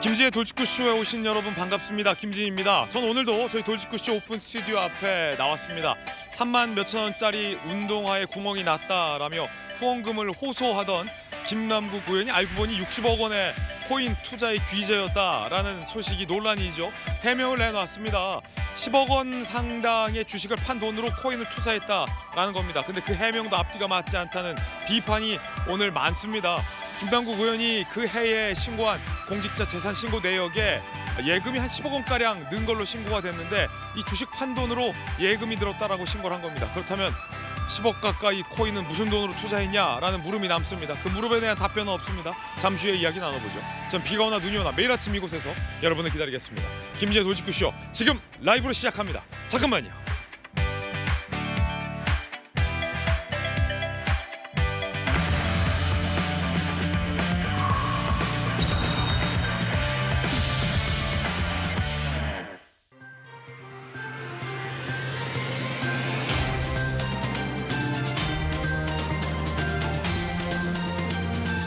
김진의 돌직구쇼에 오신 여러분 반갑습니다. 김진입니다. 전 오늘도 저희 돌직구쇼 오픈 스튜디오 앞에 나왔습니다. 3만 몇천 원짜리 운동화에 구멍이 났다라며 후원금을 호소하던 김남국 의원이 알고 보니 60억 원의 코인 투자의 귀재였다라는 소식이 논란이죠. 해명을 내놨습니다. 10억 원 상당의 주식을 판 돈으로 코인을 투자했다라는 겁니다. 근데 그 해명도 앞뒤가 맞지 않다는 비판이 오늘 많습니다. 김남국 의원이 그 해에 신고한 공직자 재산 신고 내역에 예금이 한 10억 원가량 는 걸로 신고가 됐는데 이 주식 판 돈으로 예금이 들었다라고 신고를 한 겁니다. 그렇다면 10억 가까이 코인은 무슨 돈으로 투자했냐라는 물음이 남습니다. 그 물음에 대한 답변은 없습니다. 잠시 후에 이야기 나눠보죠. 전 비가 오나 눈이 오나 매일 아침 이곳에서 여러분을 기다리겠습니다. 김지의 도직구쇼 지금 라이브로 시작합니다. 잠깐만요.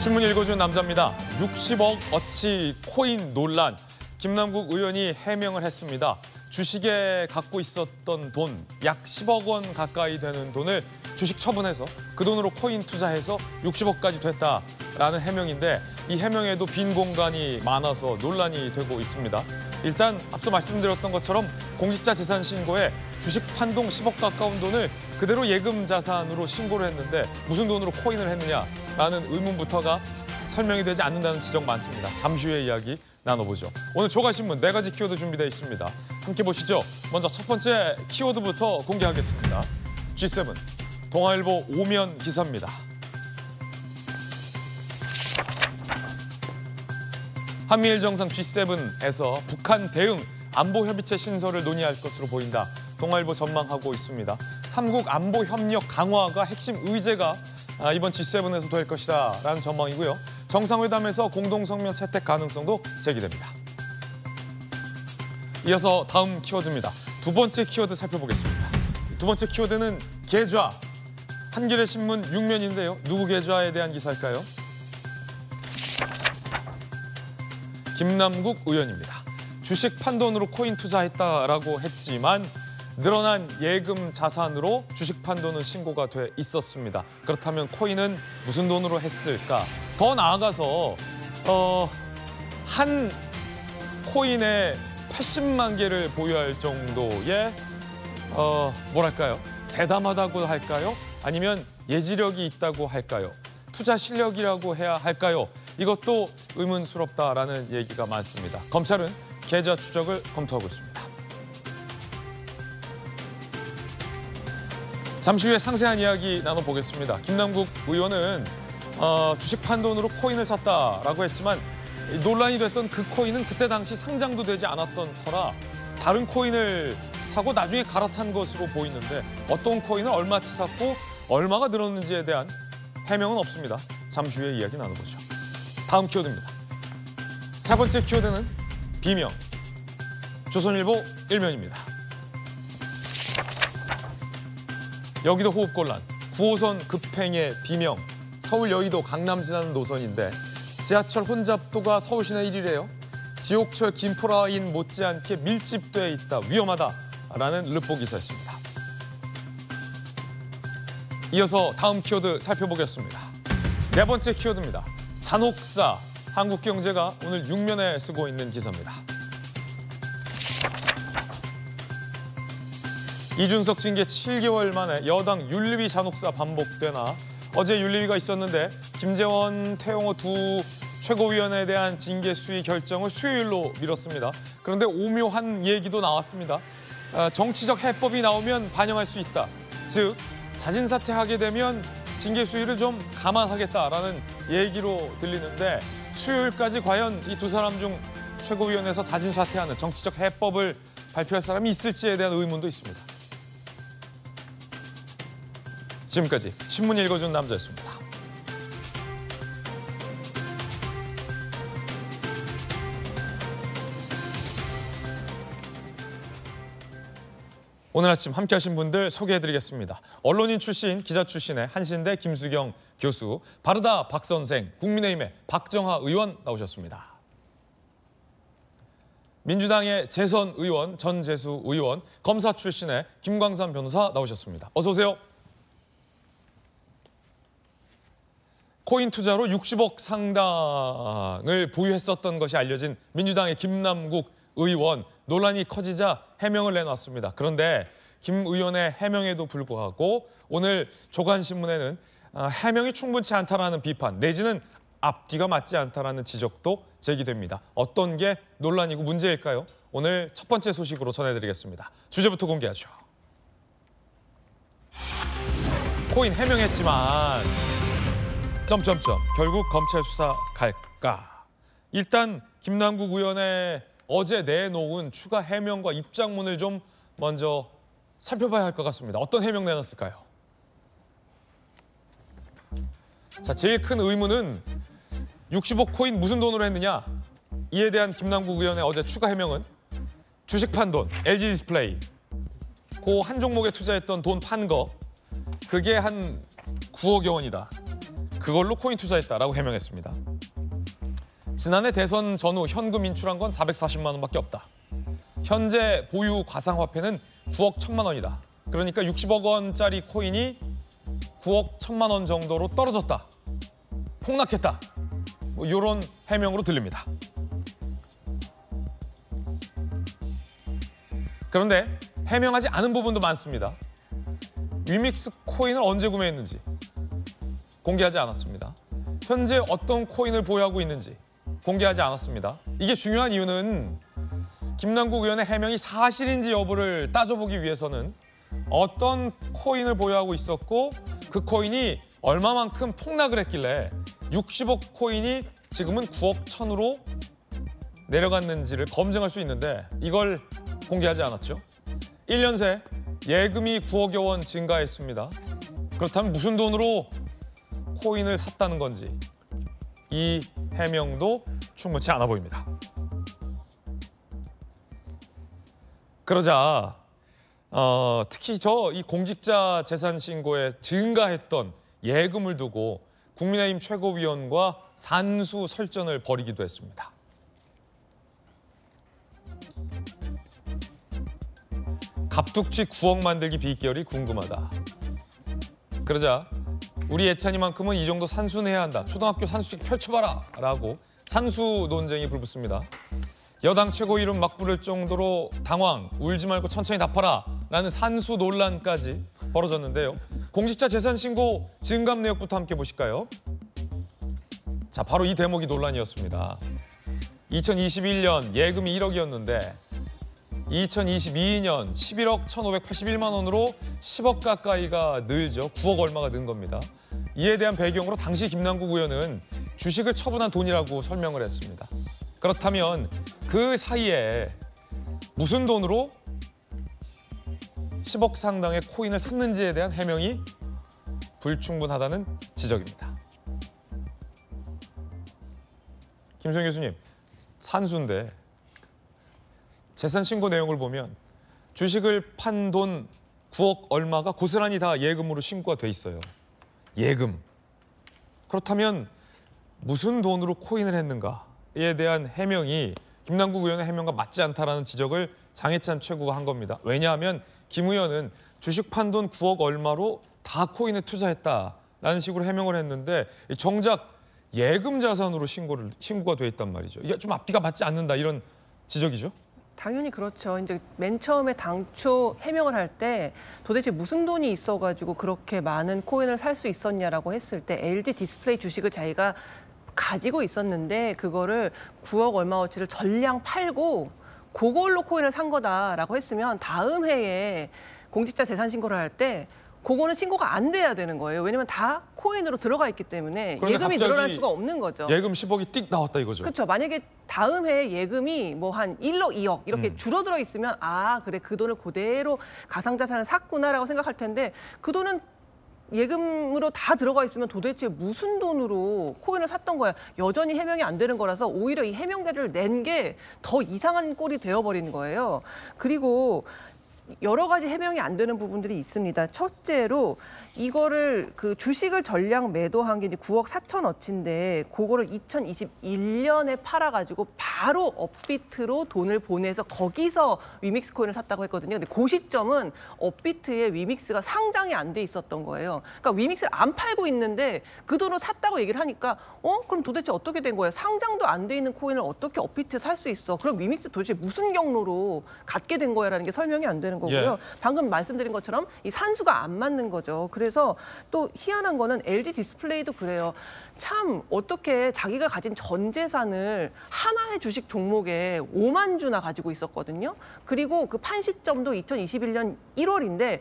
신문 읽어준 남자입니다. 60억 어치 코인 논란. 김남국 의원이 해명을 했습니다. 주식에 갖고 있었던 돈 약 10억 원 가까이 되는 돈을 주식 처분해서 그 돈으로 코인 투자해서 60억까지 됐다라는 해명인데 이 해명에도 빈 공간이 많아서 논란이 되고 있습니다. 일단 앞서 말씀드렸던 것처럼 공직자 재산 신고에 주식 판동 10억 가까운 돈을 그대로 예금 자산으로 신고를 했는데 무슨 돈으로 코인을 했느냐라는 의문부터가 설명이 되지 않는다는 지적 많습니다. 잠시 후에 이야기 나눠보죠. 오늘 조가신문 네 가지 키워드 준비되어 있습니다. 함께 보시죠. 먼저 첫 번째 키워드부터 공개하겠습니다. G7 동아일보 오면 기사입니다. 한미일 정상 G7에서 북한 대응 안보 협의체 신설을 논의할 것으로 보인다. 동아일보 전망하고 있습니다. 삼국 안보 협력 강화가 핵심 의제가 아, 이번 G7에서 될 것이다 라는 전망이고요. 정상회담에서 공동성명 채택 가능성도 제기됩니다. 이어서 다음 키워드입니다. 두 번째 키워드 살펴보겠습니다. 두 번째 키워드는 계좌. 한겨레 신문 6면인데요. 누구 계좌에 대한 기사일까요? 김남국 의원입니다. 주식 판돈으로 코인 투자했다라고 했지만 늘어난 예금 자산으로 주식 판돈은 신고가 돼 있었습니다. 그렇다면 코인은 무슨 돈으로 했을까? 더 나아가서 어, 한 코인에 80만 개를 보유할 정도의 어, 뭐랄까요? 대담하다고 할까요? 아니면 예지력이 있다고 할까요? 투자 실력이라고 해야 할까요? 이것도 의문스럽다라는 얘기가 많습니다. 검찰은 계좌 추적을 검토하고 있습니다. 잠시 후에 상세한 이야기 나눠보겠습니다. 김남국 의원은 어, 주식 판돈으로 코인을 샀다라고 했지만 논란이 됐던 그 코인은 그때 당시 상장도 되지 않았던 터라 다른 코인을 사고 나중에 갈아탄 것으로 보이는데 어떤 코인을 얼마치 샀고 얼마가 늘었는지에 대한 해명은 없습니다. 잠시 후에 이야기 나눠보죠. 다음 키워드입니다. 세 번째 키워드는 비명. 조선일보 일면입니다. 여기도 호흡곤란, 9호선 급행의 비명, 서울 여의도 강남 지나는 노선인데 지하철 혼잡도가 서울 시내 1위래요. 지옥철 김포라인 못지않게 밀집돼 있다, 위험하다라는 르포 기사였습니다. 이어서 다음 키워드 살펴보겠습니다. 네 번째 키워드입니다. 잔혹사, 한국경제가 오늘 6면에 쓰고 있는 기사입니다. 이준석 징계 7개월 만에 여당 윤리위 잔혹사 반복되나 어제 윤리위가 있었는데 김재원, 태용호 두 최고위원에 대한 징계 수위 결정을 수요일로 미뤘습니다. 그런데 오묘한 얘기도 나왔습니다. 아, 정치적 해법이 나오면 반영할 수 있다. 즉 자진 사퇴하게 되면 징계 수위를 좀 감안하겠다라는 얘기로 들리는데 수요일까지 과연 이 두 사람 중 최고위원회에서 자진 사퇴하는 정치적 해법을 발표할 사람이 있을지에 대한 의문도 있습니다. 지금까지 신문 읽어준 남자였습니다. 오늘 아침 함께 하신 분들 소개해드리겠습니다. 언론인 출신, 기자 출신의 한신대 김수경 교수, 바르다 박 선생, 국민의힘의 박정하 의원 나오셨습니다. 민주당의 재선 의원, 전재수 의원, 검사 출신의 김광삼 변호사 나오셨습니다. 어서 오세요. 코인 투자로 60억 상당을 보유했었던 것이 알려진 민주당의 김남국 의원 논란이 커지자 해명을 내놨습니다. 그런데 김 의원의 해명에도 불구하고 오늘 조간신문에는 아, 해명이 충분치 않다라는 비판 내지는 앞뒤가 맞지 않다라는 지적도 제기됩니다. 어떤 게 논란이고 문제일까요? 오늘 첫 번째 소식으로 전해드리겠습니다. 주제부터 공개하죠. 코인 해명했지만 점점점 결국 검찰 수사 갈까? 일단 김남국 의원의 어제 내놓은 추가 해명과 입장문을 좀 먼저 살펴봐야 할 것 같습니다. 어떤 해명 내놨을까요? 자, 제일 큰 의문은 60억 코인 무슨 돈으로 했느냐? 이에 대한 김남국 의원의 어제 추가 해명은 주식 판 돈, LG 디스플레이, 그 한 종목에 투자했던 돈 판 거, 그게 한 9억여 원이다. 그걸로 코인 투자했다라고 해명했습니다. 지난해 대선 전후 현금 인출한 건 440만 원밖에 없다. 현재 보유 가상화폐는 9억 1천만 원이다. 그러니까 60억 원짜리 코인이 9억 1천만 원 정도로 떨어졌다. 폭락했다. 뭐 이런 해명으로 들립니다. 그런데 해명하지 않은 부분도 많습니다. 위믹스 코인을 언제 구매했는지 공개하지 않았습니다. 현재 어떤 코인을 보유하고 있는지 공개하지 않았습니다. 이게 중요한 이유는 김남국 의원의 해명이 사실인지 여부를 따져보기 위해서는 어떤 코인을 보유하고 있었고 그 코인이 얼마만큼 폭락을 했길래 60억 코인이 지금은 9억 천으로 내려갔는지를 검증할 수 있는데 이걸 공개하지 않았죠. 1년 새 예금이 9억여 원 증가했습니다. 그렇다면 무슨 돈으로 코인을 샀다는 건지 이 해명도 충분치 않아 보입니다. 그러자 어, 특히 저 이 공직자 재산 신고에 증가했던 예금을 두고 국민의힘 최고위원과 산수 설전을 벌이기도 했습니다. 갑툭튀 9억 만들기 비결이 궁금하다. 그러자 우리 예찬이만큼은 이 정도 산수는 해야 한다. 초등학교 산수식 펼쳐봐라. 라고 산수 논쟁이 불붙습니다. 여당 최고 이름 막 부를 정도로 당황, 울지 말고 천천히 답하라. 라는 산수 논란까지 벌어졌는데요. 공직자 재산 신고 증감 내역부터 함께 보실까요? 자, 바로 이 대목이 논란이었습니다. 2021년 예금이 1억이었는데 2022년 11억 1,581만 원으로 10억 가까이가 늘죠. 9억 얼마가 는 겁니다. 이에 대한 배경으로 당시 김남국 의원은 주식을 처분한 돈이라고 설명을 했습니다. 그렇다면 그 사이에 무슨 돈으로 10억 상당의 코인을 샀는지에 대한 해명이 불충분하다는 지적입니다. 김성 교수님, 산수인데 재산 신고 내용을 보면 주식을 판 돈 9억 얼마가 고스란히 다 예금으로 신고가 돼 있어요. 예금. 그렇다면 무슨 돈으로 코인을 했는가에 대한 해명이 김남국 의원의 해명과 맞지 않다라는 지적을 장해찬 최고가 한 겁니다. 왜냐하면 김 의원은 주식 판 돈 9억 얼마로 다 코인에 투자했다라는 식으로 해명을 했는데 정작 예금 자산으로 신고를 신고가 돼 있단 말이죠. 이게 좀 앞뒤가 맞지 않는다 이런 지적이죠. 당연히 그렇죠. 이제 맨 처음에 당초 해명을 할 때 도대체 무슨 돈이 있어가지고 그렇게 많은 코인을 살 수 있었냐라고 했을 때 LG 디스플레이 주식을 자기가 가지고 있었는데 그거를 9억 얼마어치를 전량 팔고 그걸로 코인을 산 거다라고 했으면 다음 해에 공직자 재산 신고를 할 때 그거는 신고가 안 돼야 되는 거예요. 왜냐면 다 코인으로 들어가 있기 때문에 예금이 늘어날 수가 없는 거죠. 예금 10억이 띡 나왔다 이거죠. 그렇죠. 만약에 다음 해에 예금이 뭐 한 1억, 2억 이렇게 음. 줄어들어 있으면 아 그래 그 돈을 그대로 가상 자산을 샀구나라고 생각할 텐데 그 돈은 예금으로 다 들어가 있으면 도대체 무슨 돈으로 코인을 샀던 거야. 여전히 해명이 안 되는 거라서 오히려 이 해명자를 낸 게 더 이상한 꼴이 되어버린 거예요. 그리고 여러 가지 해명이 안 되는 부분들이 있습니다. 첫째로 이거를 그 주식을 전량 매도한 게 이제 9억 4천어치인데 그거를 2021년에 팔아가지고 바로 업비트로 돈을 보내서 거기서 위믹스 코인을 샀다고 했거든요. 근데 그 시점은 업비트에 위믹스가 상장이 안 돼 있었던 거예요. 그러니까 위믹스를 안 팔고 있는데 그 돈을 샀다고 얘기를 하니까 어 그럼 도대체 어떻게 된 거예요? 상장도 안 돼 있는 코인을 어떻게 업비트에 살 수 있어? 그럼 위믹스 도대체 무슨 경로로 갖게 된 거야라는 게 설명이 안 되는 거고요. 예. 방금 말씀드린 것처럼 이 산수가 안 맞는 거죠. 그래서 또 희한한 거는 LG 디스플레이도 그래요. 참 어떻게 자기가 가진 전 재산을 하나의 주식 종목에 5만 주나 가지고 있었거든요. 그리고 그 판 시점도 2021년 1월인데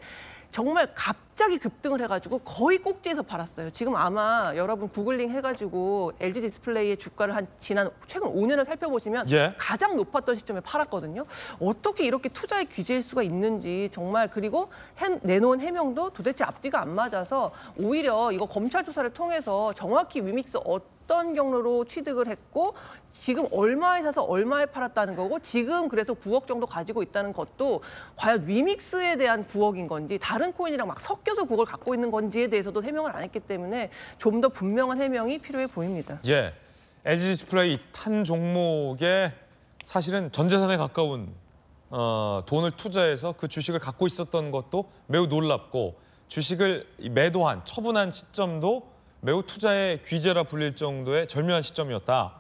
정말 갑자기 급등을 해가지고 거의 꼭지에서 팔았어요. 지금 아마 여러분 구글링 해가지고 LG 디스플레이의 주가를 한 지난 최근 5년을 살펴보시면 예. 가장 높았던 시점에 팔았거든요. 어떻게 이렇게 투자에 귀재일 수가 있는지 정말 그리고 해- 내놓은 해명도 도대체 앞뒤가 안 맞아서 오히려 이거 검찰 조사를 통해서 정확히 위믹스 어떤 경로로 취득을 했고 지금 얼마에 사서 얼마에 팔았다는 거고 지금 그래서 9억 정도 가지고 있다는 것도 과연 위믹스에 대한 9억인 건지 다른 코인이랑 막 섞여서 9억을 갖고 있는 건지에 대해서도 해명을 안 했기 때문에 좀 더 분명한 해명이 필요해 보입니다. 예, LG 디스플레이 한 종목에 사실은 전 재산에 가까운 어, 돈을 투자해서 그 주식을 갖고 있었던 것도 매우 놀랍고 주식을 매도한 처분한 시점도 매우 투자의 귀재라 불릴 정도의 절묘한 시점이었다.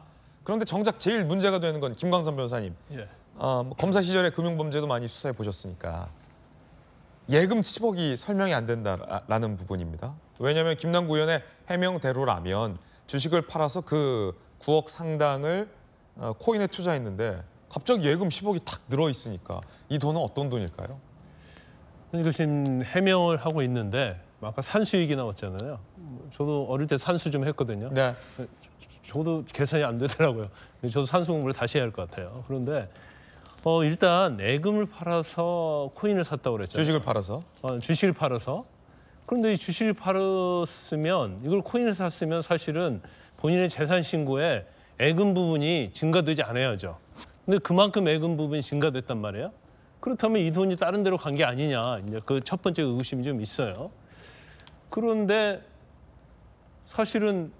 그런데 정작 제일 문제가 되는 건 김광선 변호사님. 예. 어, 뭐 검사 시절에 금융범죄도 많이 수사해 보셨으니까 예금 10억이 설명이 안 된다라는 부분입니다. 왜냐하면 김남구 의원의 해명대로라면 주식을 팔아서 그 9억 상당을 어, 코인에 투자했는데 갑자기 예금 10억이 탁 늘어 있으니까 이 돈은 어떤 돈일까요? 지금 해명을 하고 있는데 아까 산수 얘기 나왔잖아요. 저도 어릴 때 산수 좀 했거든요. 네. 저도 계산이 안 되더라고요. 저도 산수 공부를 다시 해야 할 것 같아요. 그런데 어, 일단 예금을 팔아서 코인을 샀다고 그랬잖아요. 주식을 팔아서 어, 주식을 팔아서 그런데 이 주식을 팔았으면 이걸 코인을 샀으면 사실은 본인의 재산 신고에 예금 부분이 증가되지 않아야죠. 근데 그만큼 예금 부분이 증가됐단 말이에요. 그렇다면 이 돈이 다른 데로 간 게 아니냐 이제 그 첫 번째 의구심이 좀 있어요. 그런데 사실은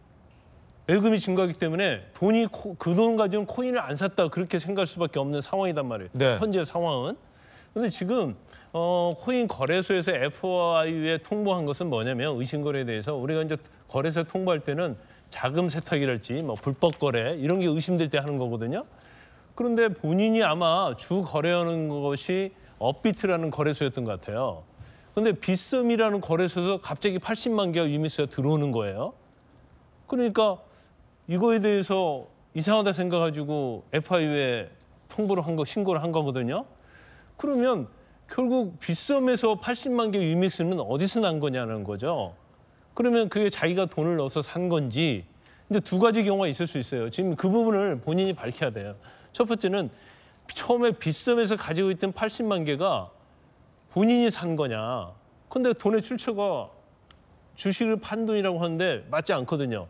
예금이 증가하기 때문에 돈이 그 돈 가지고 코인을 안 샀다 그렇게 생각할 수밖에 없는 상황이단 말이에요. 네. 현재 상황은. 근데 지금 어, 코인 거래소에서 FIU에 통보한 것은 뭐냐면 의심거래에 대해서 우리가 이제 거래소에 통보할 때는 자금 세탁이랄지 뭐 불법 거래 이런 게 의심될 때 하는 거거든요. 그런데 본인이 아마 주 거래하는 것이 업비트라는 거래소였던 것 같아요. 근데 빗썸이라는 거래소에서 갑자기 80만 개가 유미스가 들어오는 거예요. 그러니까 이거에 대해서 이상하다 생각가지고 FIU에 통보를 한 거, 신고를 한 거거든요. 그러면 결국 빗썸에서 80만 개 유믹스는 어디서 난 거냐는 거죠. 그러면 그게 자기가 돈을 넣어서 산 건지 이제 두 가지 경우가 있을 수 있어요. 지금 그 부분을 본인이 밝혀야 돼요. 첫 번째는 처음에 빗썸에서 가지고 있던 80만 개가 본인이 산 거냐. 근데 돈의 출처가 주식을 판 돈이라고 하는데 맞지 않거든요.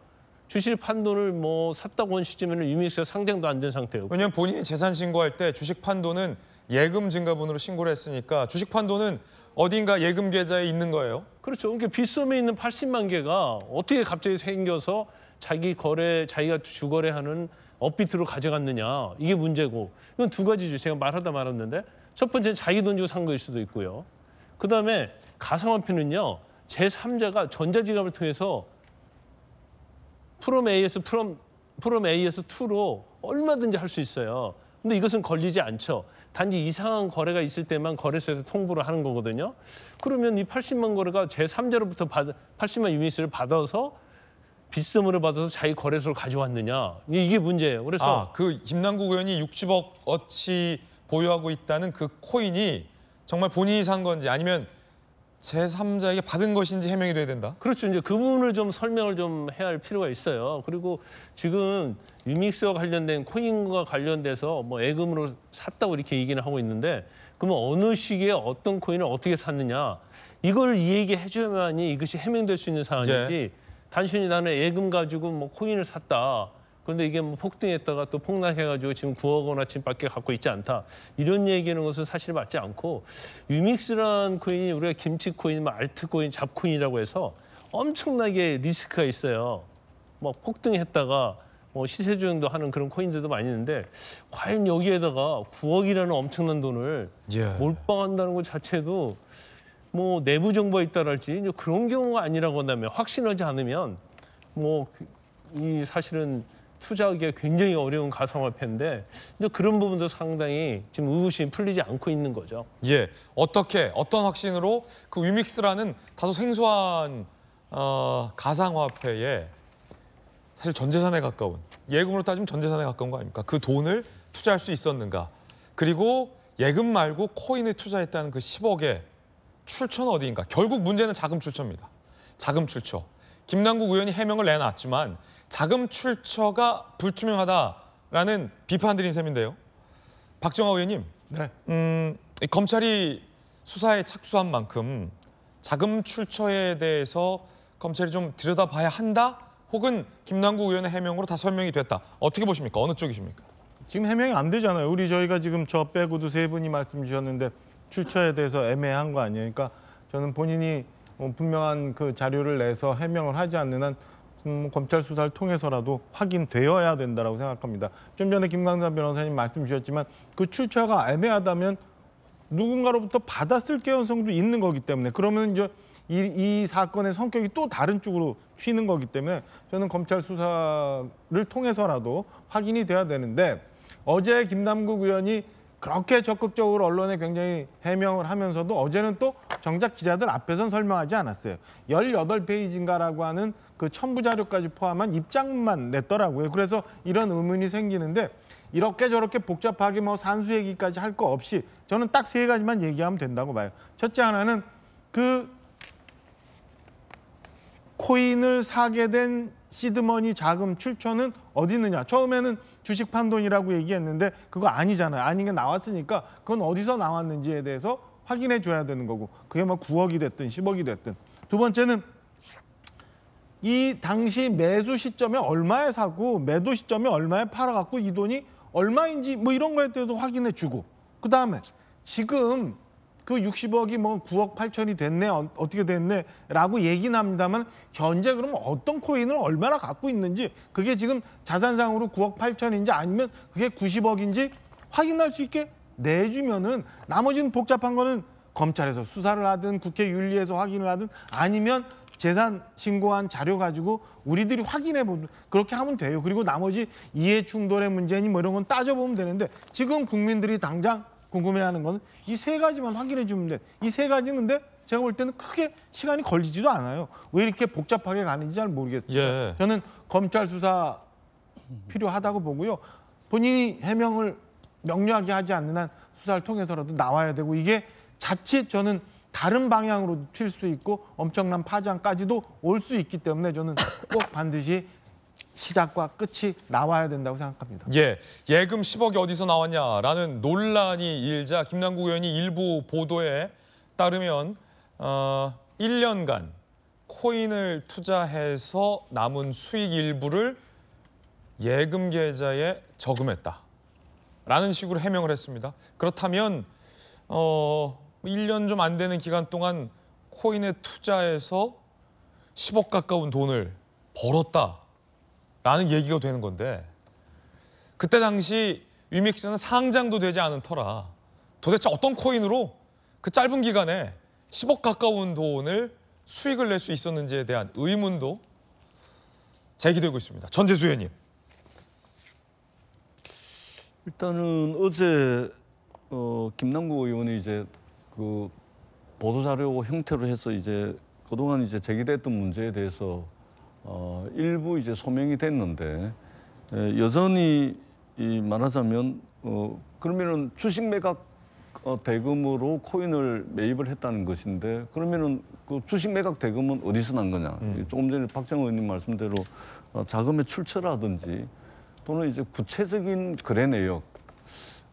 주식을 판 돈을 뭐 샀다고 한 시점에는 유믹스가 상장도 안 된 상태고. 왜냐하면 본인이 재산 신고할 때 주식 판도는 예금 증가분으로 신고를 했으니까 주식 판도는 어딘가 예금 계좌에 있는 거예요. 그렇죠. 그러니까 빗썸에 있는 80만 개가 어떻게 갑자기 생겨서 자기 거래, 자기가 주거래하는 업비트로 가져갔느냐 이게 문제고 이건 두 가지죠. 제가 말하다 말았는데 첫 번째는 자기 돈 주고 산 거일 수도 있고요. 그 다음에 가상화폐는요 제 3자가 전자지갑을 통해서 프롬 AS 프롬 프롬 AS 2로 얼마든지 할 수 있어요. 근데 이것은 걸리지 않죠. 단지 이상한 거래가 있을 때만 거래소에서 통보를 하는 거거든요. 그러면 이 80만 거래가 제 3자로부터 받 80만 유니스를 받아서 빗썸으로 받아서 자기 거래소로 가져왔느냐 이게 문제예요. 그래서 아, 그 김남국 의원이 60억 어치 보유하고 있다는 그 코인이 정말 본인이 산 건지 아니면 제3자에게 받은 것인지 해명이 돼야 된다. 그렇죠. 이제 그 부분을 좀 설명을 좀 해야 할 필요가 있어요. 그리고 지금 유믹스와 관련된 코인과 관련돼서 뭐 예금으로 샀다고 이렇게 얘기는 하고 있는데 그러면 어느 시기에 어떤 코인을 어떻게 샀느냐 이걸 이 얘기 해 줘야만이 이것이 해명될 수 있는 사안이지 단순히 나는 예금 가지고 뭐 코인을 샀다. 그런데 이게 뭐 폭등했다가 또 폭락해가지고 지금 9억 원어치밖에 갖고 있지 않다. 이런 얘기하는 것은 사실 맞지 않고 유믹스라는 코인이 우리가 김치 코인, 뭐 알트 코인, 잡코인이라고 해서 엄청나게 리스크가 있어요. 뭐 폭등했다가 뭐 시세 조정도 하는 그런 코인들도 많이 있는데 과연 여기에다가 9억이라는 엄청난 돈을 예. 몰빵한다는 것 자체도 뭐 내부 정보가 있다랄지 이제 그런 경우가 아니라고 한다면 확신하지 않으면 뭐 이 사실은 투자하기가 굉장히 어려운 가상화폐인데 이제 그런 부분도 상당히 지금 의구심이 풀리지 않고 있는 거죠. 예, 어떻게 어떤 확신으로 그 위믹스라는 다소 생소한 어, 가상화폐에 사실 전 재산에 가까운 예금으로 따지면 전 재산에 가까운 거 아닙니까? 그 돈을 투자할 수 있었는가? 그리고 예금 말고 코인에 투자했다는 그 10억의 출처는 어디인가? 결국 문제는 자금 출처입니다. 자금 출처. 김남국 의원이 해명을 내놨지만 자금 출처가 불투명하다라는 비판드린 셈인데요. 박정화 의원님, 네. 음, 이 검찰이 수사에 착수한 만큼 자금 출처에 대해서 검찰이 좀 들여다봐야 한다. 혹은 김남국 의원의 해명으로 다 설명이 됐다. 어떻게 보십니까? 어느 쪽이십니까? 지금 해명이 안 되잖아요. 우리 저희가 지금 저 빼고도 세 분이 말씀 주셨는데 출처에 대해서 애매한 거 아니에요. 그러니까 저는 본인이 어, 분명한 그 자료를 내서 해명을 하지 않는 한 음, 검찰 수사를 통해서라도 확인되어야 된다라고 생각합니다. 좀 전에 김강산 변호사님 말씀 주셨지만 그 출처가 애매하다면 누군가로부터 받았을 가능성도 있는 거기 때문에 그러면 이제 이, 이 사건의 성격이 또 다른 쪽으로 튀는 거기 때문에 저는 검찰 수사를 통해서라도 확인이 돼야 되는데 어제 김남국 의원이 그렇게 적극적으로 언론에 굉장히 해명을 하면서도 어제는 또 정작 기자들 앞에선 설명하지 않았어요. 18페이지인가라고 하는 그 첨부 자료까지 포함한 입장만 냈더라고요. 그래서 이런 의문이 생기는데 이렇게 저렇게 복잡하게 뭐 산수 얘기까지 할 거 없이 저는 딱 세 가지만 얘기하면 된다고 봐요. 첫째 하나는 그 코인을 사게 된 시드머니 자금 출처는 어디 있느냐. 처음에는 주식 판돈이라고 얘기했는데 그거 아니잖아요. 아닌 게 나왔으니까 그건 어디서 나왔는지에 대해서 확인해 줘야 되는 거고 그게 뭐 9억이 됐든 10억이 됐든 두 번째는 이 당시 매수 시점에 얼마에 사고 매도 시점에 얼마에 팔아갖고 이 돈이 얼마인지 뭐 이런 거에 대해서 확인해 주고 그 다음에 지금 그 60억이 뭐 9억 8천이 됐네 어, 어떻게 됐네 라고 얘기는 합니다만 현재 그러면 어떤 코인을 얼마나 갖고 있는지 그게 지금 자산상으로 9억 8천인지 아니면 그게 90억인지 확인할 수 있게 내주면은 나머지는 복잡한 거는 검찰에서 수사를 하든 국회 윤리에서 확인을 하든 아니면 재산 신고한 자료 가지고 우리들이 확인해 보면 그렇게 하면 돼요. 그리고 나머지 이해 충돌의 문제니 뭐 이런 건 따져보면 되는데 지금 국민들이 당장 궁금해하는 거는 이세 가지만 확인해 주면 돼. 이 세 가지는 근데 제가 볼 때는 크게 시간이 걸리지도 않아요. 왜 이렇게 복잡하게 가는지 잘 모르겠어요. 예. 저는 검찰 수사 필요하다고 보고요. 본인이 해명을 명료하게 하지 않는 한 수사를 통해서라도 나와야 되고 이게 자칫 저는 다른 방향으로 튈 수 있고 엄청난 파장까지도 올 수 있기 때문에 저는 꼭 반드시 시작과 끝이 나와야 된다고 생각합니다. 예, 예금 10억이 어디서 나왔냐라는 논란이 일자 김남국 의원이 일부 보도에 따르면 어, 1년간 코인을 투자해서 남은 수익 일부를 예금 계좌에 저금했다라는 식으로 해명을 했습니다. 그렇다면 어, 1년 좀 안 되는 기간 동안 코인에 투자해서 10억 가까운 돈을 벌었다. 라는 얘기가 되는 건데 그때 당시 위믹스는 상장도 되지 않은 터라 도대체 어떤 코인으로 그 짧은 기간에 10억 가까운 돈을 수익을 낼 수 있었는지에 대한 의문도 제기되고 있습니다. 전재수 의원님. 일단은 어제 어, 김남국 의원이 이제 그 보도 자료 형태로 해서 이제 그동안 이제 제기됐던 문제에 대해서 어, 일부 이제 소명이 됐는데 에, 여전히 이 말하자면 어, 그러면은 주식 매각 어, 대금으로 코인을 매입을 했다는 것인데 그러면은 그 주식 매각 대금은 어디서 난 거냐? 조금 전에 박정호 의원님 말씀대로 어, 자금의 출처라든지 또는 이제 구체적인 거래 내역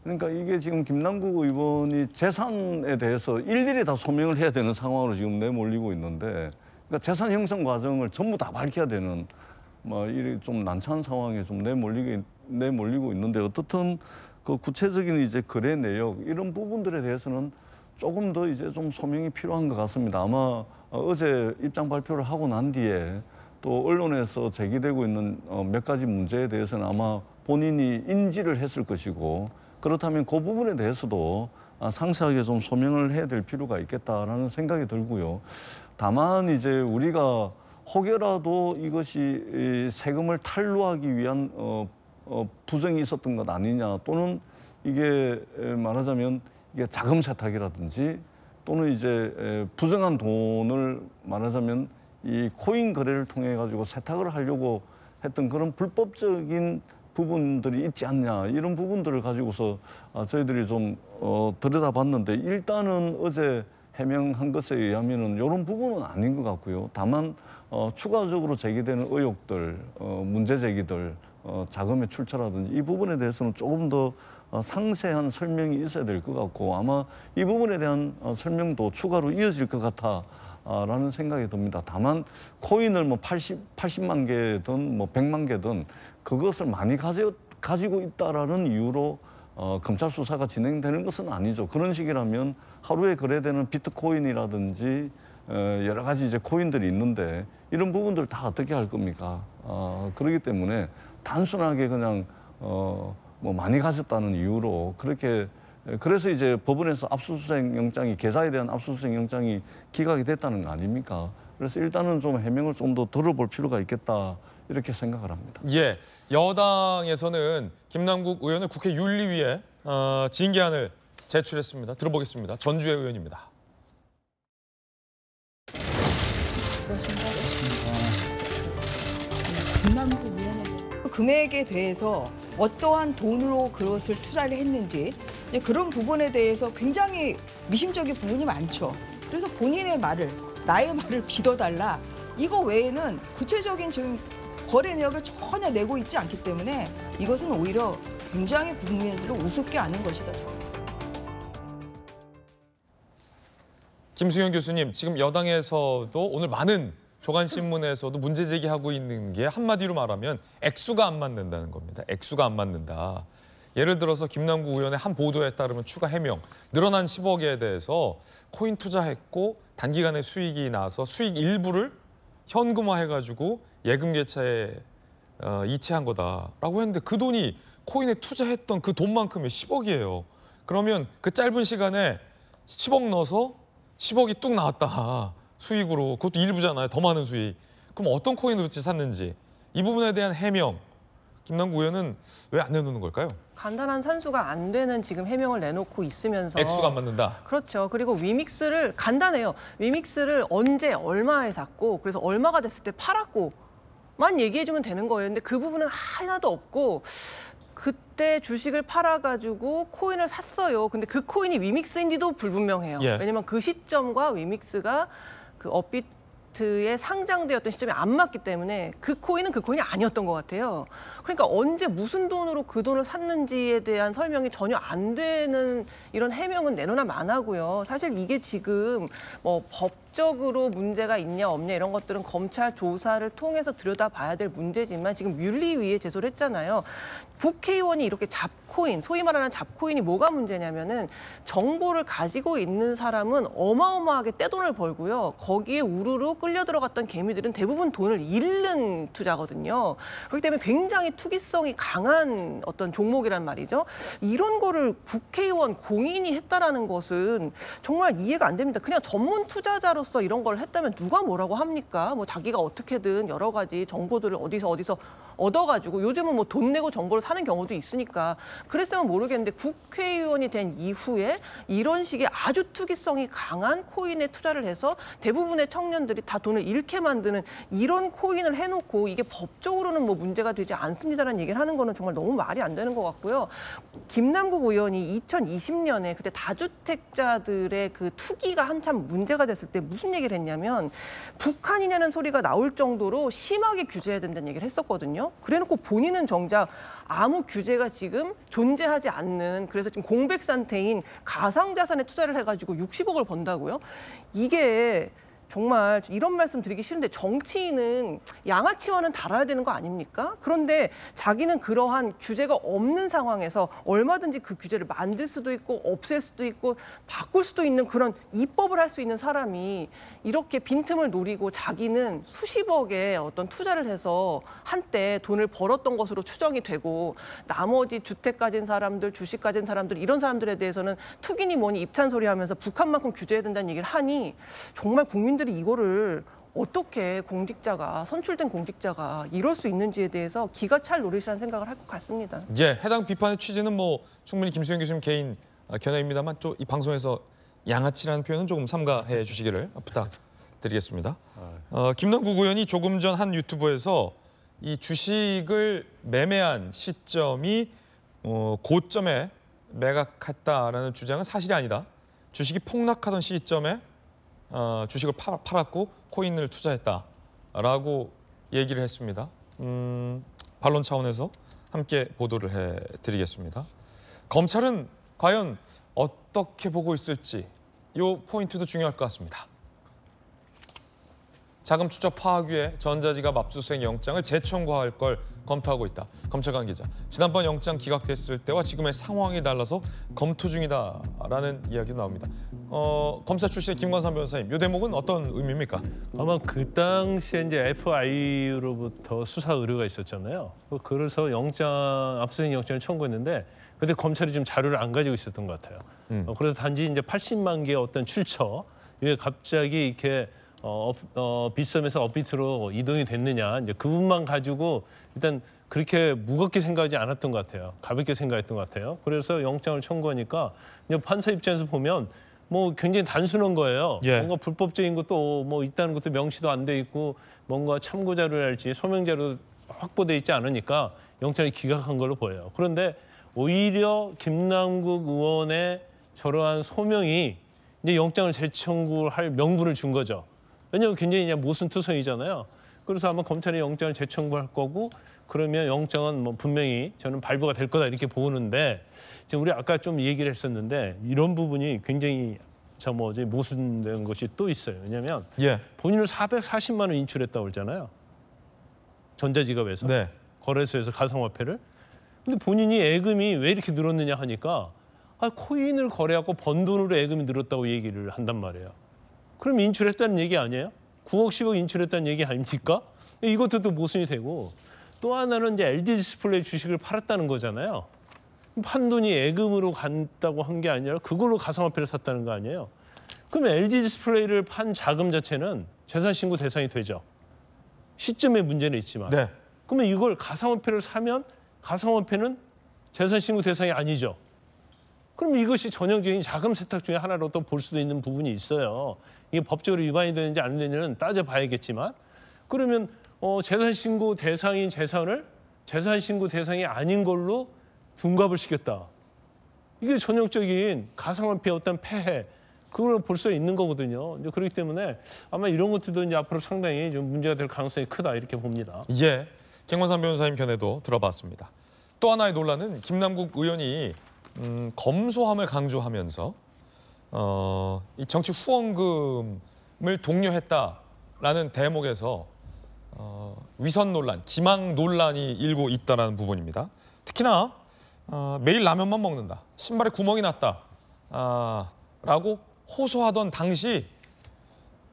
그러니까 이게 지금 김남국 의원이 재산에 대해서 일일이 다 소명을 해야 되는 상황으로 지금 내몰리고 있는데 그러니까 재산 형성 과정을 전부 다 밝혀야 되는 뭐 이리 좀 난처한 상황에 좀 내몰리게 내몰리고 있는데 어떻든 그 구체적인 이제 거래 내역 이런 부분들에 대해서는 조금 더 이제 좀 소명이 필요한 것 같습니다. 아마 어, 어제 입장 발표를 하고 난 뒤에 또 언론에서 제기되고 있는 어, 몇 가지 문제에 대해서는 아마 본인이 인지를 했을 것이고 그렇다면 그 부분에 대해서도 아, 상세하게 좀 소명을 해야 될 필요가 있겠다라는 생각이 들고요. 다만 이제 우리가 혹여라도 이것이 이 세금을 탈루하기 위한 어, 어, 부정이 있었던 것 아니냐 또는 이게 에, 말하자면 이게 자금 세탁이라든지 또는 이제 에, 부정한 돈을 말하자면 이 코인 거래를 통해 가지고 세탁을 하려고 했던 그런 불법적인 부분들이 있지 않냐 이런 부분들을 가지고서 아, 저희들이 좀 어, 들여다봤는데 일단은 어제 해명한 것에 의하면은 이런 부분은 아닌 것 같고요. 다만 어, 추가적으로 제기되는 의혹들, 어, 문제 제기들, 어, 자금의 출처라든지 이 부분에 대해서는 조금 더 어, 상세한 설명이 있어야 될 것 같고 아마 이 부분에 대한 어, 설명도 추가로 이어질 것 같아. 아, 라는 생각이 듭니다. 다만 코인을 뭐 80, 80만 개든 뭐 100만 개든 그것을 많이 가지, 가지고 있다라는 이유로 어, 검찰 수사가 진행되는 것은 아니죠. 그런 식이라면 하루에 거래되는 비트코인이라든지 어, 여러 가지 이제 코인들이 있는데 이런 부분들 다 어떻게 할 겁니까? 어, 그렇기 때문에 단순하게 그냥 어, 뭐 많이 가졌다는 이유로 그렇게 그래서 이제 법원에서 압수수색 영장이 계좌에 대한 압수수색 영장이 기각이 됐다는 거 아닙니까? 그래서 일단은 좀 해명을 좀 더 들어볼 필요가 있겠다 이렇게 생각을 합니다. 예, 여당에서는 김남국 의원을 국회 윤리위에 어, 징계안을 제출했습니다. 들어보겠습니다. 전주혜 의원입니다. 김남국 금액에 대해서 어떠한 돈으로 그것을 투자를 했는지 그런 부분에 대해서 굉장히 미심적인 부분이 많죠. 그래서 본인의 말을 나의 말을 빌어달라 이거 외에는 구체적인 지금 거래 내역을 전혀 내고 있지 않기 때문에 이것은 오히려 굉장히 국민들을 우습게 하는 것이다. 김수현 교수님, 지금 여당에서도 오늘 많은 조간신문에서도 문제 제기하고 있는 게 한마디로 말하면 액수가 안 맞는다는 겁니다. 액수가 안 맞는다. 예를 들어서 김남국 의원의 한 보도에 따르면 추가 해명, 늘어난 10억에 대해서 코인 투자했고 단기간에 수익이 나서 수익 일부를 현금화해가지고 예금 계좌에 어, 이체한 거다라고 했는데 그 돈이 코인에 투자했던 그 돈만큼의 10억이에요. 그러면 그 짧은 시간에 10억 넣어서 10억이 뚝 나왔다 수익으로 그것도 일부잖아요 더 많은 수익 그럼 어떤 도대체 샀는지 이 부분에 대한 해명 김남국 의원은 왜 안 내놓는 걸까요? 간단한 산수가 안 되는 지금 해명을 내놓고 있으면서 액수가 안 맞는다 그렇죠. 그리고 위믹스를 간단해요. 위믹스를 언제 얼마에 샀고 그래서 얼마가 됐을 때 팔았고 만 얘기해주면 되는 거예요. 근데 그 부분은 하나도 없고 그때 주식을 팔아가지고 코인을 샀어요. 근데 그 코인이 위믹스인지도 불분명해요. 예. 왜냐면 그 시점과 위믹스가 그 업비트에 상장되었던 시점이 안 맞기 때문에 그 코인은 그 코인이 아니었던 것 같아요. 그러니까 언제 무슨 돈으로 그 돈을 샀는지에 대한 설명이 전혀 안 되는 이런 해명은 내놓으나 마나고요. 사실 이게 지금 뭐 법 적으로 문제가 있냐 없냐 이런 것들은 검찰 조사를 통해서 들여다봐야 될 문제지만 지금 윤리위에 제소를 했잖아요. 국회의원이 이렇게 잡코인, 소위 말하는 잡코인이 뭐가 문제냐면은 정보를 가지고 있는 사람은 어마어마하게 떼돈을 벌고요. 거기에 우르르 끌려 들어갔던 개미들은 대부분 돈을 잃는 투자거든요. 그렇기 때문에 굉장히 투기성이 강한 어떤 종목이란 말이죠. 이런 거를 국회의원 공인이 했다라는 것은 정말 이해가 안 됩니다. 그냥 전문 투자자로 서 이런 걸 했다면 누가 뭐라고 합니까? 뭐 자기가 어떻게든 여러 가지 정보들을 어디서 어디서 얻어가지고 요즘은 뭐 돈 내고 정보를 사는 경우도 있으니까 그랬으면 모르겠는데 국회의원이 된 이후에 이런 식의 아주 투기성이 강한 코인에 투자를 해서 대부분의 청년들이 다 돈을 잃게 만드는 이런 코인을 해놓고 이게 법적으로는 뭐 문제가 되지 않습니다라는 얘기를 하는 거는 정말 너무 말이 안 되는 것 같고요. 김남국 의원이 2020년에 그때 다주택자들의 그 투기가 한참 문제가 됐을 때 무슨 얘기를 했냐면 북한이냐는 소리가 나올 정도로 심하게 규제해야 된다는 얘기를 했었거든요. 그래놓고 본인은 정작 아무 규제가 지금 존재하지 않는 그래서 지금 공백 상태인 가상자산에 투자를 해가지고 60억을 번다고요? 이게 정말 이런 말씀 드리기 싫은데 정치인은 양아치와는 달아야 되는 거 아닙니까? 그런데 자기는 그러한 규제가 없는 상황에서 얼마든지 그 규제를 만들 수도 있고 없앨 수도 있고 바꿀 수도 있는 그런 입법을 할 수 있는 사람이 이렇게 빈틈을 노리고 자기는 수십억의 어떤 투자를 해서 한때 돈을 벌었던 것으로 추정이 되고 나머지 주택 가진 사람들, 주식 가진 사람들 이런 사람들에 대해서는 투기니 뭐니 입찬 소리 하면서 북한만큼 규제해야 된다는 얘기를 하니 정말 국민 들이 이거를 어떻게 공직자가 선출된 공직자가 이럴 수 있는지에 대해서 기가 찰 노릇이라는 생각을 할 것 같습니다. 예, 해당 비판의 취지는 뭐 충분히 김수영 교수님 개인 어, 견해입니다만 또 이 방송에서 양아치라는 표현은 조금 삼가해 주시기를 부탁드리겠습니다. 어, 김남국 의원이 조금 전 한 유튜브에서 이 주식을 매매한 시점이 어, 고점에 매각했다라는 주장은 사실이 아니다. 주식이 폭락하던 시점에 어, 주식을 팔, 팔았고 코인을 투자했다라고 얘기를 했습니다. 음, 반론 차원에서 함께 보도를 해드리겠습니다. 검찰은 과연 어떻게 보고 있을지 이 포인트도 중요할 것 같습니다. 자금 추적 파악 위해 전자지갑 압수수색 영장을 재청구할 걸 검토하고 있다. 검찰 관계자. 지난번 영장 기각됐을 때와 지금의 상황이 달라서 검토 중이다라는 이야기 나옵니다. 어, 검사 출신의 김관삼 변호사님, 이 대목은 어떤 의미입니까? 아마 그 당시에 이제 FIU로부터 수사 의뢰가 있었잖아요. 그래서 영장 압수수색 영장을 청구했는데 그때 검찰이 좀 자료를 안 가지고 있었던 것 같아요. 음. 어, 그래서 단지 이제 80만 개의 어떤 출처 이게 갑자기 이렇게 어, 업- 어, 빗썸에서 업비트로 이동이 됐느냐 이제 그 부분만 가지고 일단 그렇게 무겁게 생각하지 않았던 것 같아요. 가볍게 생각했던 것 같아요. 그래서 영장을 청구하니까 이제 판사 입장에서 보면 뭐 굉장히 단순한 거예요. 예. 뭔가 불법적인 것도 뭐 있다는 것도 명시도 안 돼 있고 뭔가 참고 자료랄지 소명 자료 확보돼 있지 않으니까 영장이 기각한 걸로 보여요. 그런데 오히려 김남국 의원의 저러한 소명이 이제 영장을 재청구할 명분을 준 거죠. 왜냐하면 굉장히 그냥 모순투성이잖아요. 그래서 아마 검찰이 영장을 재청구할 거고 그러면 영장은 뭐 분명히 저는 발부가 될 거다 이렇게 보는데 지금 우리 아까 좀 얘기를 했었는데 이런 부분이 굉장히 저 뭐지 모순된 것이 또 있어요. 왜냐하면 예, 본인은 440만 원 인출했다고 그러잖아요. 전자지갑에서 네, 거래소에서 가상화폐를. 근데 본인이 예금이 왜 이렇게 늘었느냐 하니까 아, 코인을 거래하고 번 돈으로 예금이 늘었다고 얘기를 한단 말이에요. 그럼 인출했다는 얘기 아니에요? 9억 10억 인출했다는 얘기 아닙니까? 이것도 또 모순이 되고 또 하나는 이제 LG 디스플레이 주식을 팔았다는 거잖아요. 판 돈이 예금으로 간다고 한 게 아니라 그걸로 가상화폐를 샀다는 거 아니에요? 그러면 LG 디스플레이를 판 자금 자체는 재산 신고 대상이 되죠. 시점에 문제는 있지만. 네. 그러면 이걸 가상화폐를 사면 가상화폐는 재산 신고 대상이 아니죠. 그럼 이것이 전형적인 자금 세탁 중에 하나로 또 볼 수도 있는 부분이 있어요. 이게 법적으로 위반이 되는지 안 되는지는 따져봐야겠지만 그러면 어, 재산 신고 대상인 재산을 재산 신고 대상이 아닌 걸로 둔갑을 시켰다. 이게 전형적인 가상화폐 어떤 폐해 그걸 볼 수 있는 거거든요. 이제 그렇기 때문에 아마 이런 것들도 이제 앞으로 상당히 좀 문제가 될 가능성이 크다 이렇게 봅니다. 예, 김관삼 변호사님 견해도 들어봤습니다. 또 하나의 논란은 김남국 의원이 음, 검소함을 강조하면서 어, 이 정치 후원금을 독려했다라는 대목에서 어, 위선 논란, 기망 논란이 일고 있다라는 부분입니다. 특히나 어, 매일 라면만 먹는다, 신발에 구멍이 났다, 아, 라고 호소하던 당시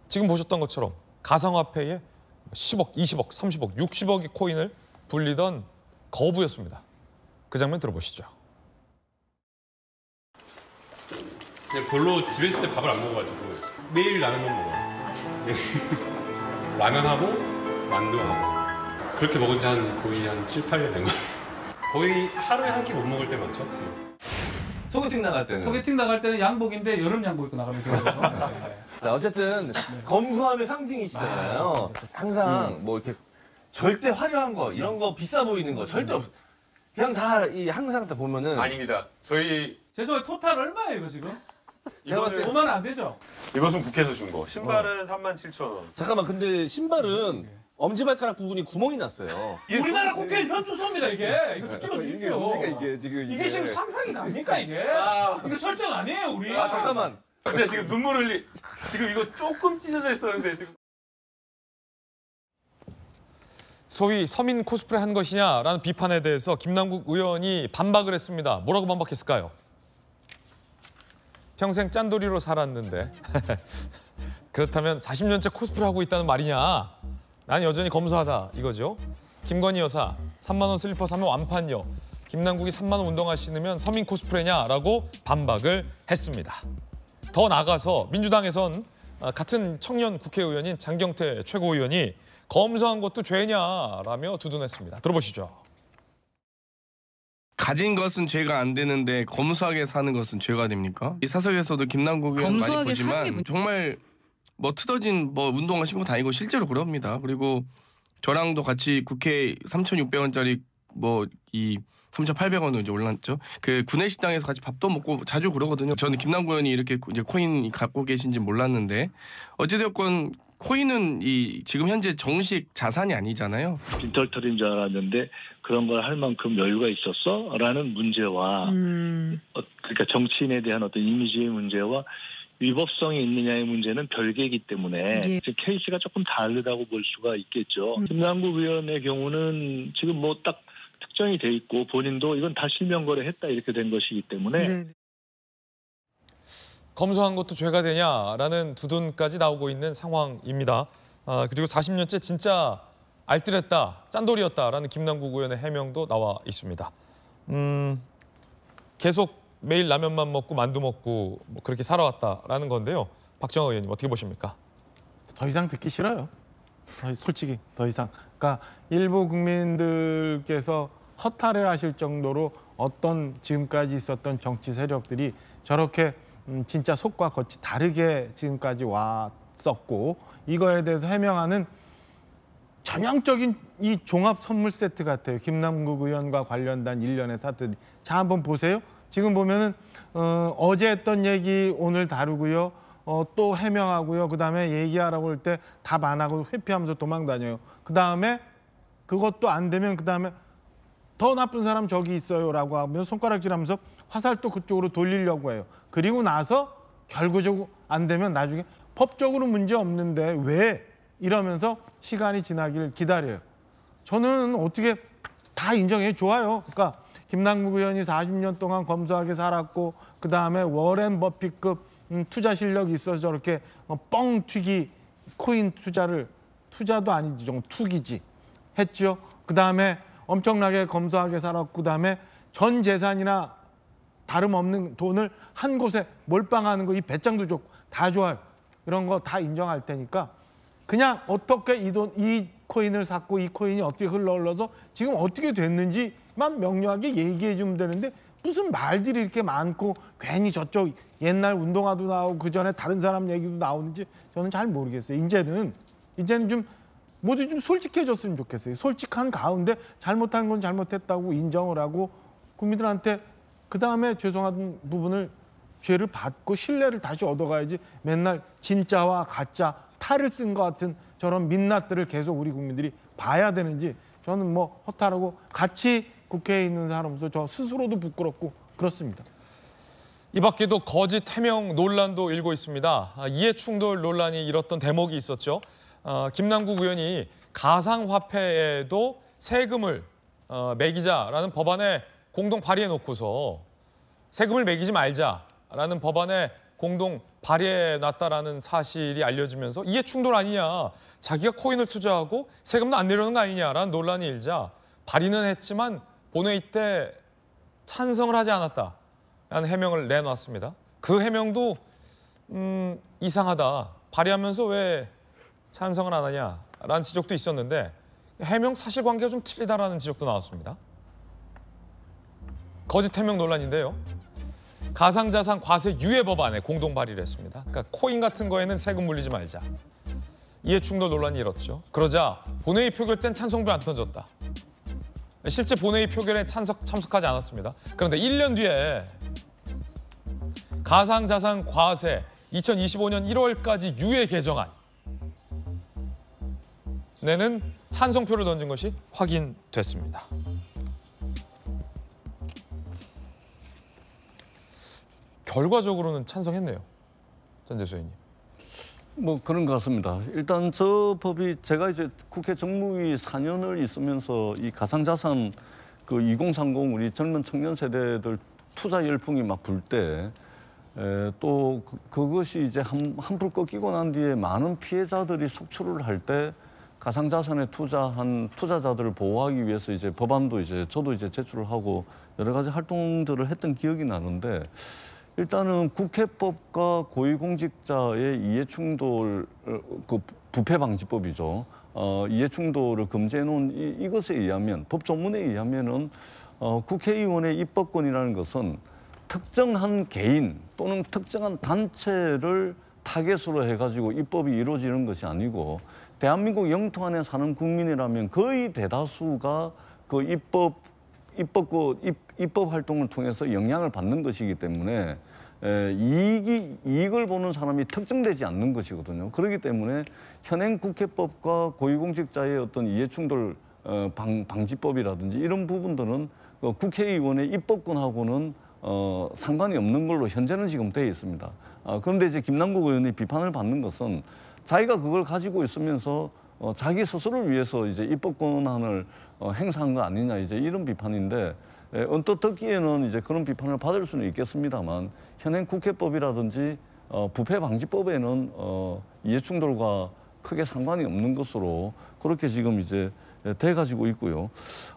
지금 보셨던 것처럼 가상화폐에 10억, 20억, 30억, 60억의 코인을 불리던 거부였습니다. 그 장면 들어보시죠. 근데 별로 집에 있을 때 밥을 안 먹어가지고 매일 라면만 먹어요. 라면하고 만두하고 그렇게 먹은 지 한 거의 한 7, 8년 된 거예요. 거의 하루에 한 끼 못 먹을 때 많죠. 소개팅 나갈 때는 소개팅 나갈 때는 양복인데 여름 양복 입고 나가면 되거든요. 자, 어쨌든 검소함의 상징이시잖아요. 항상 뭐 이렇게 절대 화려한 거 이런 거 비싸 보이는 거 절대 없. 그냥 다 이 항상 다 보면은 아닙니다. 저희 죄송해요. 토탈 얼마예요, 이거 지금? 제가 봤을 때 5만 원안 되죠? 이것은 국회에서 준 거. 신발은 3만 7천 원. 잠깐만 근데 신발은 엄지발가락 부분이 구멍이 났어요. 우리나라 국회 현주소입니다, 이게. 이거 찍어주십시오. 이게 지금 이게 지금 상상이 납니까, 이게? 이게 설정 아니에요, 우리. 아 잠깐만 진짜 지금 눈물 흘리. 지금 이거 조금 찢어져 있었는데 지금. 소위 서민 코스프레 한 것이냐라는 비판에 대해서 김남국 의원이 반박을 했습니다. 뭐라고 반박했을까요? 평생 짠돌이로 살았는데 그렇다면 40년째 코스프레 하고 있다는 말이냐? 난 여전히 검소하다 이거죠. 김건희 여사 3만 원 슬리퍼 사면 완판요. 김남국이 3만 원 운동화 신으면 서민 코스프레냐라고 반박을 했습니다. 더 나가서 민주당에선 아, 같은 청년 국회의원인 장경태 최고위원이 검소한 것도 죄냐라며 두둔했습니다. 들어보시죠. 가진 것은 죄가 안 되는데 검소하게 사는 것은 죄가 됩니까? 이 사석에서도 김남국 의원 많이 보지만 문- 정말 뭐 트어진 뭐 운동화 신고 다니고 실제로 그럽니다. 그리고 저랑도 같이 국회 3,600원짜리 뭐 이 3,800원으로 이제 올랐죠. 그 구내식당에서 같이 밥도 먹고 자주 그러거든요. 저는 김남국 의원이 이렇게 이제 코인 갖고 계신지 몰랐는데 어찌되었건 코인은 이 지금 현재 정식 자산이 아니잖아요. 빈털털인 줄 알았는데 그런 걸 할 만큼 여유가 있었어? 라는 문제와 음. 어, 그러니까 정치인에 대한 어떤 이미지의 문제와 위법성이 있느냐의 문제는 별개이기 때문에 예. 케이스가 조금 다르다고 볼 수가 있겠죠. 김남국 의원의 경우는 지금 뭐 딱 특정이 돼 있고 본인도 이건 다 실명 거래했다 이렇게 된 것이기 때문에 네. 검소한 것도 죄가 되냐라는 두둔까지 나오고 있는 상황입니다. 아, 그리고 40년째 진짜 알뜰했다, 짠돌이었다라는 김남국 의원의 해명도 나와 있습니다. 음, 계속 매일 라면만 먹고 만두 먹고 뭐 그렇게 살아왔다라는 건데요. 박정호 의원님 어떻게 보십니까? 더 이상 듣기 싫어요. 더- 솔직히 더 이상. 그러니까 일부 국민들께서 허탈해 하실 정도로 어떤 지금까지 있었던 정치 세력들이 저렇게 음, 진짜 속과 겉이 다르게 지금까지 왔었고 이거에 대해서 해명하는 전형적인 이 종합 선물 세트 같아요. 김남국 의원과 관련된 일련의 사태들이. 자 한번 보세요. 지금 보면은 어, 어제 했던 얘기 오늘 다루고요. 어, 또 해명하고요. 그다음에 얘기하라고 할 때 답 안 하고 회피하면서 도망 다녀요. 그다음에 그것도 안 되면 그다음에 더 나쁜 사람 저기 있어요라고 하면 손가락질하면서 화살 또 그쪽으로 돌리려고 해요. 그리고 나서 결국적으로 안 되면 나중에 법적으로 문제 없는데 왜 이러면서 시간이 지나기를 기다려요. 저는 어떻게 다 인정해 좋아요. 그러니까 김남국 의원이 40년 동안 검소하게 살았고 그 다음에 워렌 버핏급 음, 투자 실력이 있어서 저렇게 어, 뻥 튀기 코인 투자를 투자도 아니지 좀 투기지 했죠. 그 다음에 엄청나게 검소하게 살았고 그 다음에 전 재산이나 다름없는 돈을 한 곳에 몰빵하는 거 이 배짱도 좋고 다 좋아요. 이런 거 다 인정할 테니까 그냥 어떻게 이 돈 이 코인을 샀고 이 코인이 어떻게 흘러 흘러서 지금 어떻게 됐는지만 명료하게 얘기해 주면 되는데 무슨 말들이 이렇게 많고 괜히 저쪽 옛날 운동화도 나오고 그 전에 다른 사람 얘기도 나오는지 저는 잘 모르겠어요. 이제는 이제는 좀 모두 좀 솔직해졌으면 좋겠어요. 솔직한 가운데 잘못한 건 잘못했다고 인정을 하고 국민들한테 그 다음에 죄송한 부분을 죄를 받고 신뢰를 다시 얻어가야지 맨날 진짜와 가짜 탈을 쓴 것 같은 저런 민낯들을 계속 우리 국민들이 봐야 되는지 저는 뭐 허탈하고 같이 국회에 있는 사람으로서 저 스스로도 부끄럽고 그렇습니다. 이 밖에도 거짓 해명 논란도 일고 있습니다. 아, 이해 충돌 논란이 일었던 대목이 있었죠. 어, 김남국 의원이 가상화폐에도 세금을 어, 매기자라는 법안에 공동 발의해 놓고서 세금을 매기지 말자라는 법안에 공동 발의해 놨다라는 사실이 알려지면서 이해 충돌 아니냐. 자기가 코인을 투자하고 세금도 안 내려는 거 아니냐라는 논란이 일자 발의는 했지만 본회의 때 찬성을 하지 않았다라는 해명을 내놨습니다. 그 해명도 음, 이상하다. 발의하면서 왜 찬성을 안 하냐라는 지적도 있었는데 해명 사실관계가 좀 틀리다라는 지적도 나왔습니다. 거짓 해명 논란인데요. 가상자산 과세 유예 법안에 공동 발의를 했습니다. 그러니까 코인 같은 거에는 세금 물리지 말자. 이해 충돌 논란이 일었죠. 그러자 본회의 표결 땐 찬성표 안 던졌다. 실제 본회의 표결에 참석, 참석하지 않았습니다. 그런데 1년 뒤에 가상자산 과세 2025년 1월까지 유예 개정안 내는 찬성표를 던진 것이 확인됐습니다. 결과적으로는 찬성했네요. 전 대소위원님. 뭐 그런 것 같습니다. 일단 저 법이 제가 이제 국회 정무위 4년을 있으면서 이 가상자산 그 2030 우리 젊은 청년 세대들 투자 열풍이 막 불 때 또 그것이 이제 한, 한풀 꺾이고 난 뒤에 많은 피해자들이 속출을 할 때 가상자산에 투자한 투자자들을 보호하기 위해서 이제 법안도 이제 저도 이제 제출을 하고 여러 가지 활동들을 했던 기억이 나는데 일단은 국회법과 고위공직자의 이해충돌 어, 그 부패 방지법이죠. 어, 이해충돌을 금지해 놓은 이, 이것에 의하면 법 조문에 의하면은 어, 국회의원의 입법권이라는 것은 특정한 개인 또는 특정한 단체를 타겟으로 해가지고 입법이 이루어지는 것이 아니고 대한민국 영토 안에 사는 국민이라면 거의 대다수가 그 입법 입법 입, 입법 활동을 통해서 영향을 받는 것이기 때문에 에, 이익이 이익을 보는 사람이 특정되지 않는 것이거든요. 그렇기 때문에 현행 국회법과 고위공직자의 어떤 이해충돌 어, 방, 방지법이라든지 이런 부분들은 어, 국회의원의 입법권하고는 어, 상관이 없는 걸로 현재는 지금 되어 있습니다. 아, 그런데 이제 김남국 의원이 비판을 받는 것은 자기가 그걸 가지고 있으면서 어, 자기 스스로를 위해서 이제 입법권한을 어, 행사한 거 아니냐 이제 이런 비판인데 에, 언뜻 듣기에는 이제 그런 비판을 받을 수는 있겠습니다만 현행 국회법이라든지 어, 부패 방지법에는 어, 이해충돌과 크게 상관이 없는 것으로 그렇게 지금 이제 돼 가지고 있고요.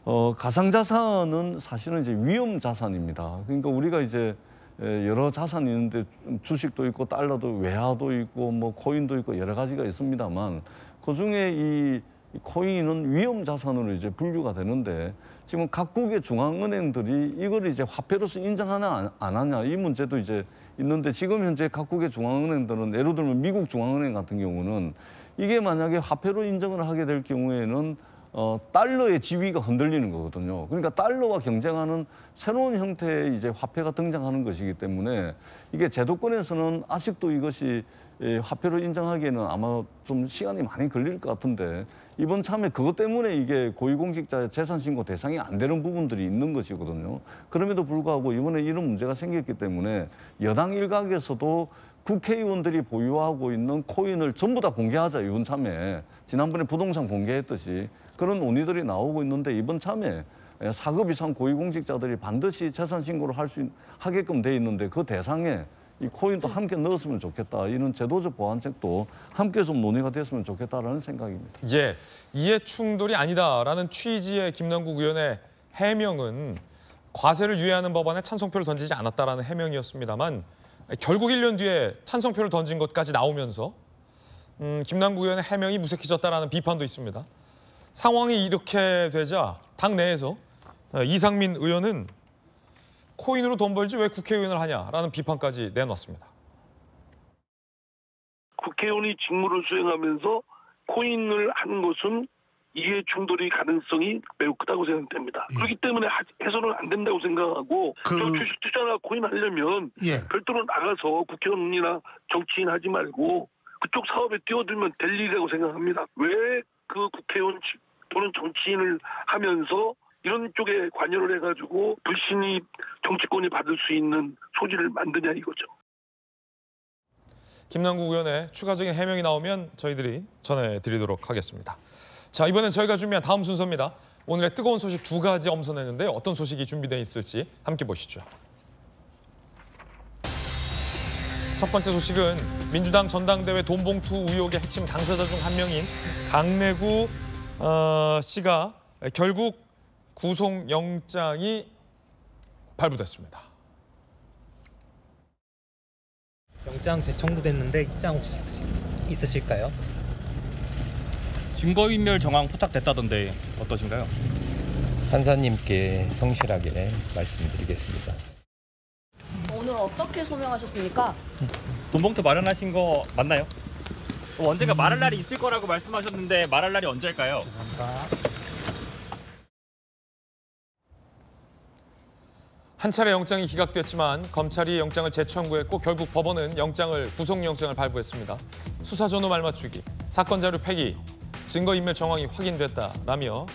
어, 가상자산은 사실은 이제 위험 자산입니다. 그러니까 우리가 이제 에, 여러 자산이 있는데 주식도 있고 달러도 외화도 있고 뭐 코인도 있고 여러 가지가 있습니다만 그 중에 이 코인은 위험 자산으로 이제 분류가 되는데 지금 각국의 중앙은행들이 이걸 이제 화폐로서 인정하나 안- 안 하냐 이 문제도 이제 있는데 지금 현재 각국의 중앙은행들은 예를 들면 미국 중앙은행 같은 경우는 이게 만약에 화폐로 인정을 하게 될 경우에는 어, 달러의 지위가 흔들리는 거거든요. 그러니까 달러와 경쟁하는 새로운 형태의 이제 화폐가 등장하는 것이기 때문에 이게 제도권에서는 아직도 이것이 예, 화폐로 인정하기에는 아마 좀 시간이 많이 걸릴 것 같은데 이번 참에 그것 때문에 이게 고위공직자의 재산 신고 대상이 안 되는 부분들이 있는 것이거든요. 그럼에도 불구하고 이번에 이런 문제가 생겼기 때문에 여당 일각에서도 국회의원들이 보유하고 있는 코인을 전부 다 공개하자 이번 참에 지난번에 부동산 공개했듯이 그런 논의들이 나오고 있는데 이번 참에 사급 이상 고위공직자들이 반드시 재산 신고를 할 수 하게끔 돼 있는데 그 대상에 이 코인도 함께 넣었으면 좋겠다 이런 제도적 보완책도 함께 좀 논의가 됐으면 좋겠다라는 생각입니다. 예, 이해 충돌이 아니다라는 취지의 김남국 의원의 해명은 과세를 유예하는 법안에 찬성표를 던지지 않았다라는 해명이었습니다만 결국 1년 뒤에 찬성표를 던진 것까지 나오면서 음, 김남국 의원의 해명이 무색해졌다라는 비판도 있습니다. 상황이 이렇게 되자 당 내에서 어, 이상민 의원은 코인으로 돈 벌지 왜 국회의원을 하냐라는 비판까지 내놨습니다. 국회의원이 직무를 수행하면서 코인을 하는 것은 이해 충돌이 가능성이 매우 크다고 생각됩니다. 그렇기 때문에 하- 해서는 안 된다고 생각하고 저 주식 투자나 코인 하려면 별도로 나가서 국회의원이나 정치인 하지 말고 그쪽 사업에 뛰어들면 될 일이라고 생각합니다. 왜 그 국회의원 지- 또는 정치인을 하면서 이런 쪽에 관여를 해가지고 불신이 정치권이 받을 수 있는 소지를 만드냐 이거죠. 김남국 의원의 추가적인 해명이 나오면 저희들이 전해드리도록 하겠습니다. 자 이번엔 저희가 준비한 다음 순서입니다. 오늘의 뜨거운 소식 두 가지 엄선했는데 어떤 소식이 준비되어 있을지 함께 보시죠. 첫 번째 소식은 민주당 전당대회 돈봉투 의혹의 핵심 당사자 중 한 명인 강내구 어, 씨가 결국 구속영장이 발부됐습니다. 영장 재청구됐는데 입장 혹시 있으시- 있으실 까요? 증거인멸 정황 포착됐다던데 어떠신가요? 판사님께 성실하게 말씀드리겠습니다. 오늘 어떻게 소명하셨습니까? 돈봉투 마련하신 거 맞나요? 어, 언젠가 말할 날이 있을 거라고 말씀하셨는데 말할 날이 언제일까요? 한 차례 영장이 기각됐지만 검찰이 영장을 재청구했고 결국 법원은 영장을 구속영장을 발부했습니다. 수사 전후 말맞추기, 사건 자료 폐기, 증거인멸 정황이 확인됐다라며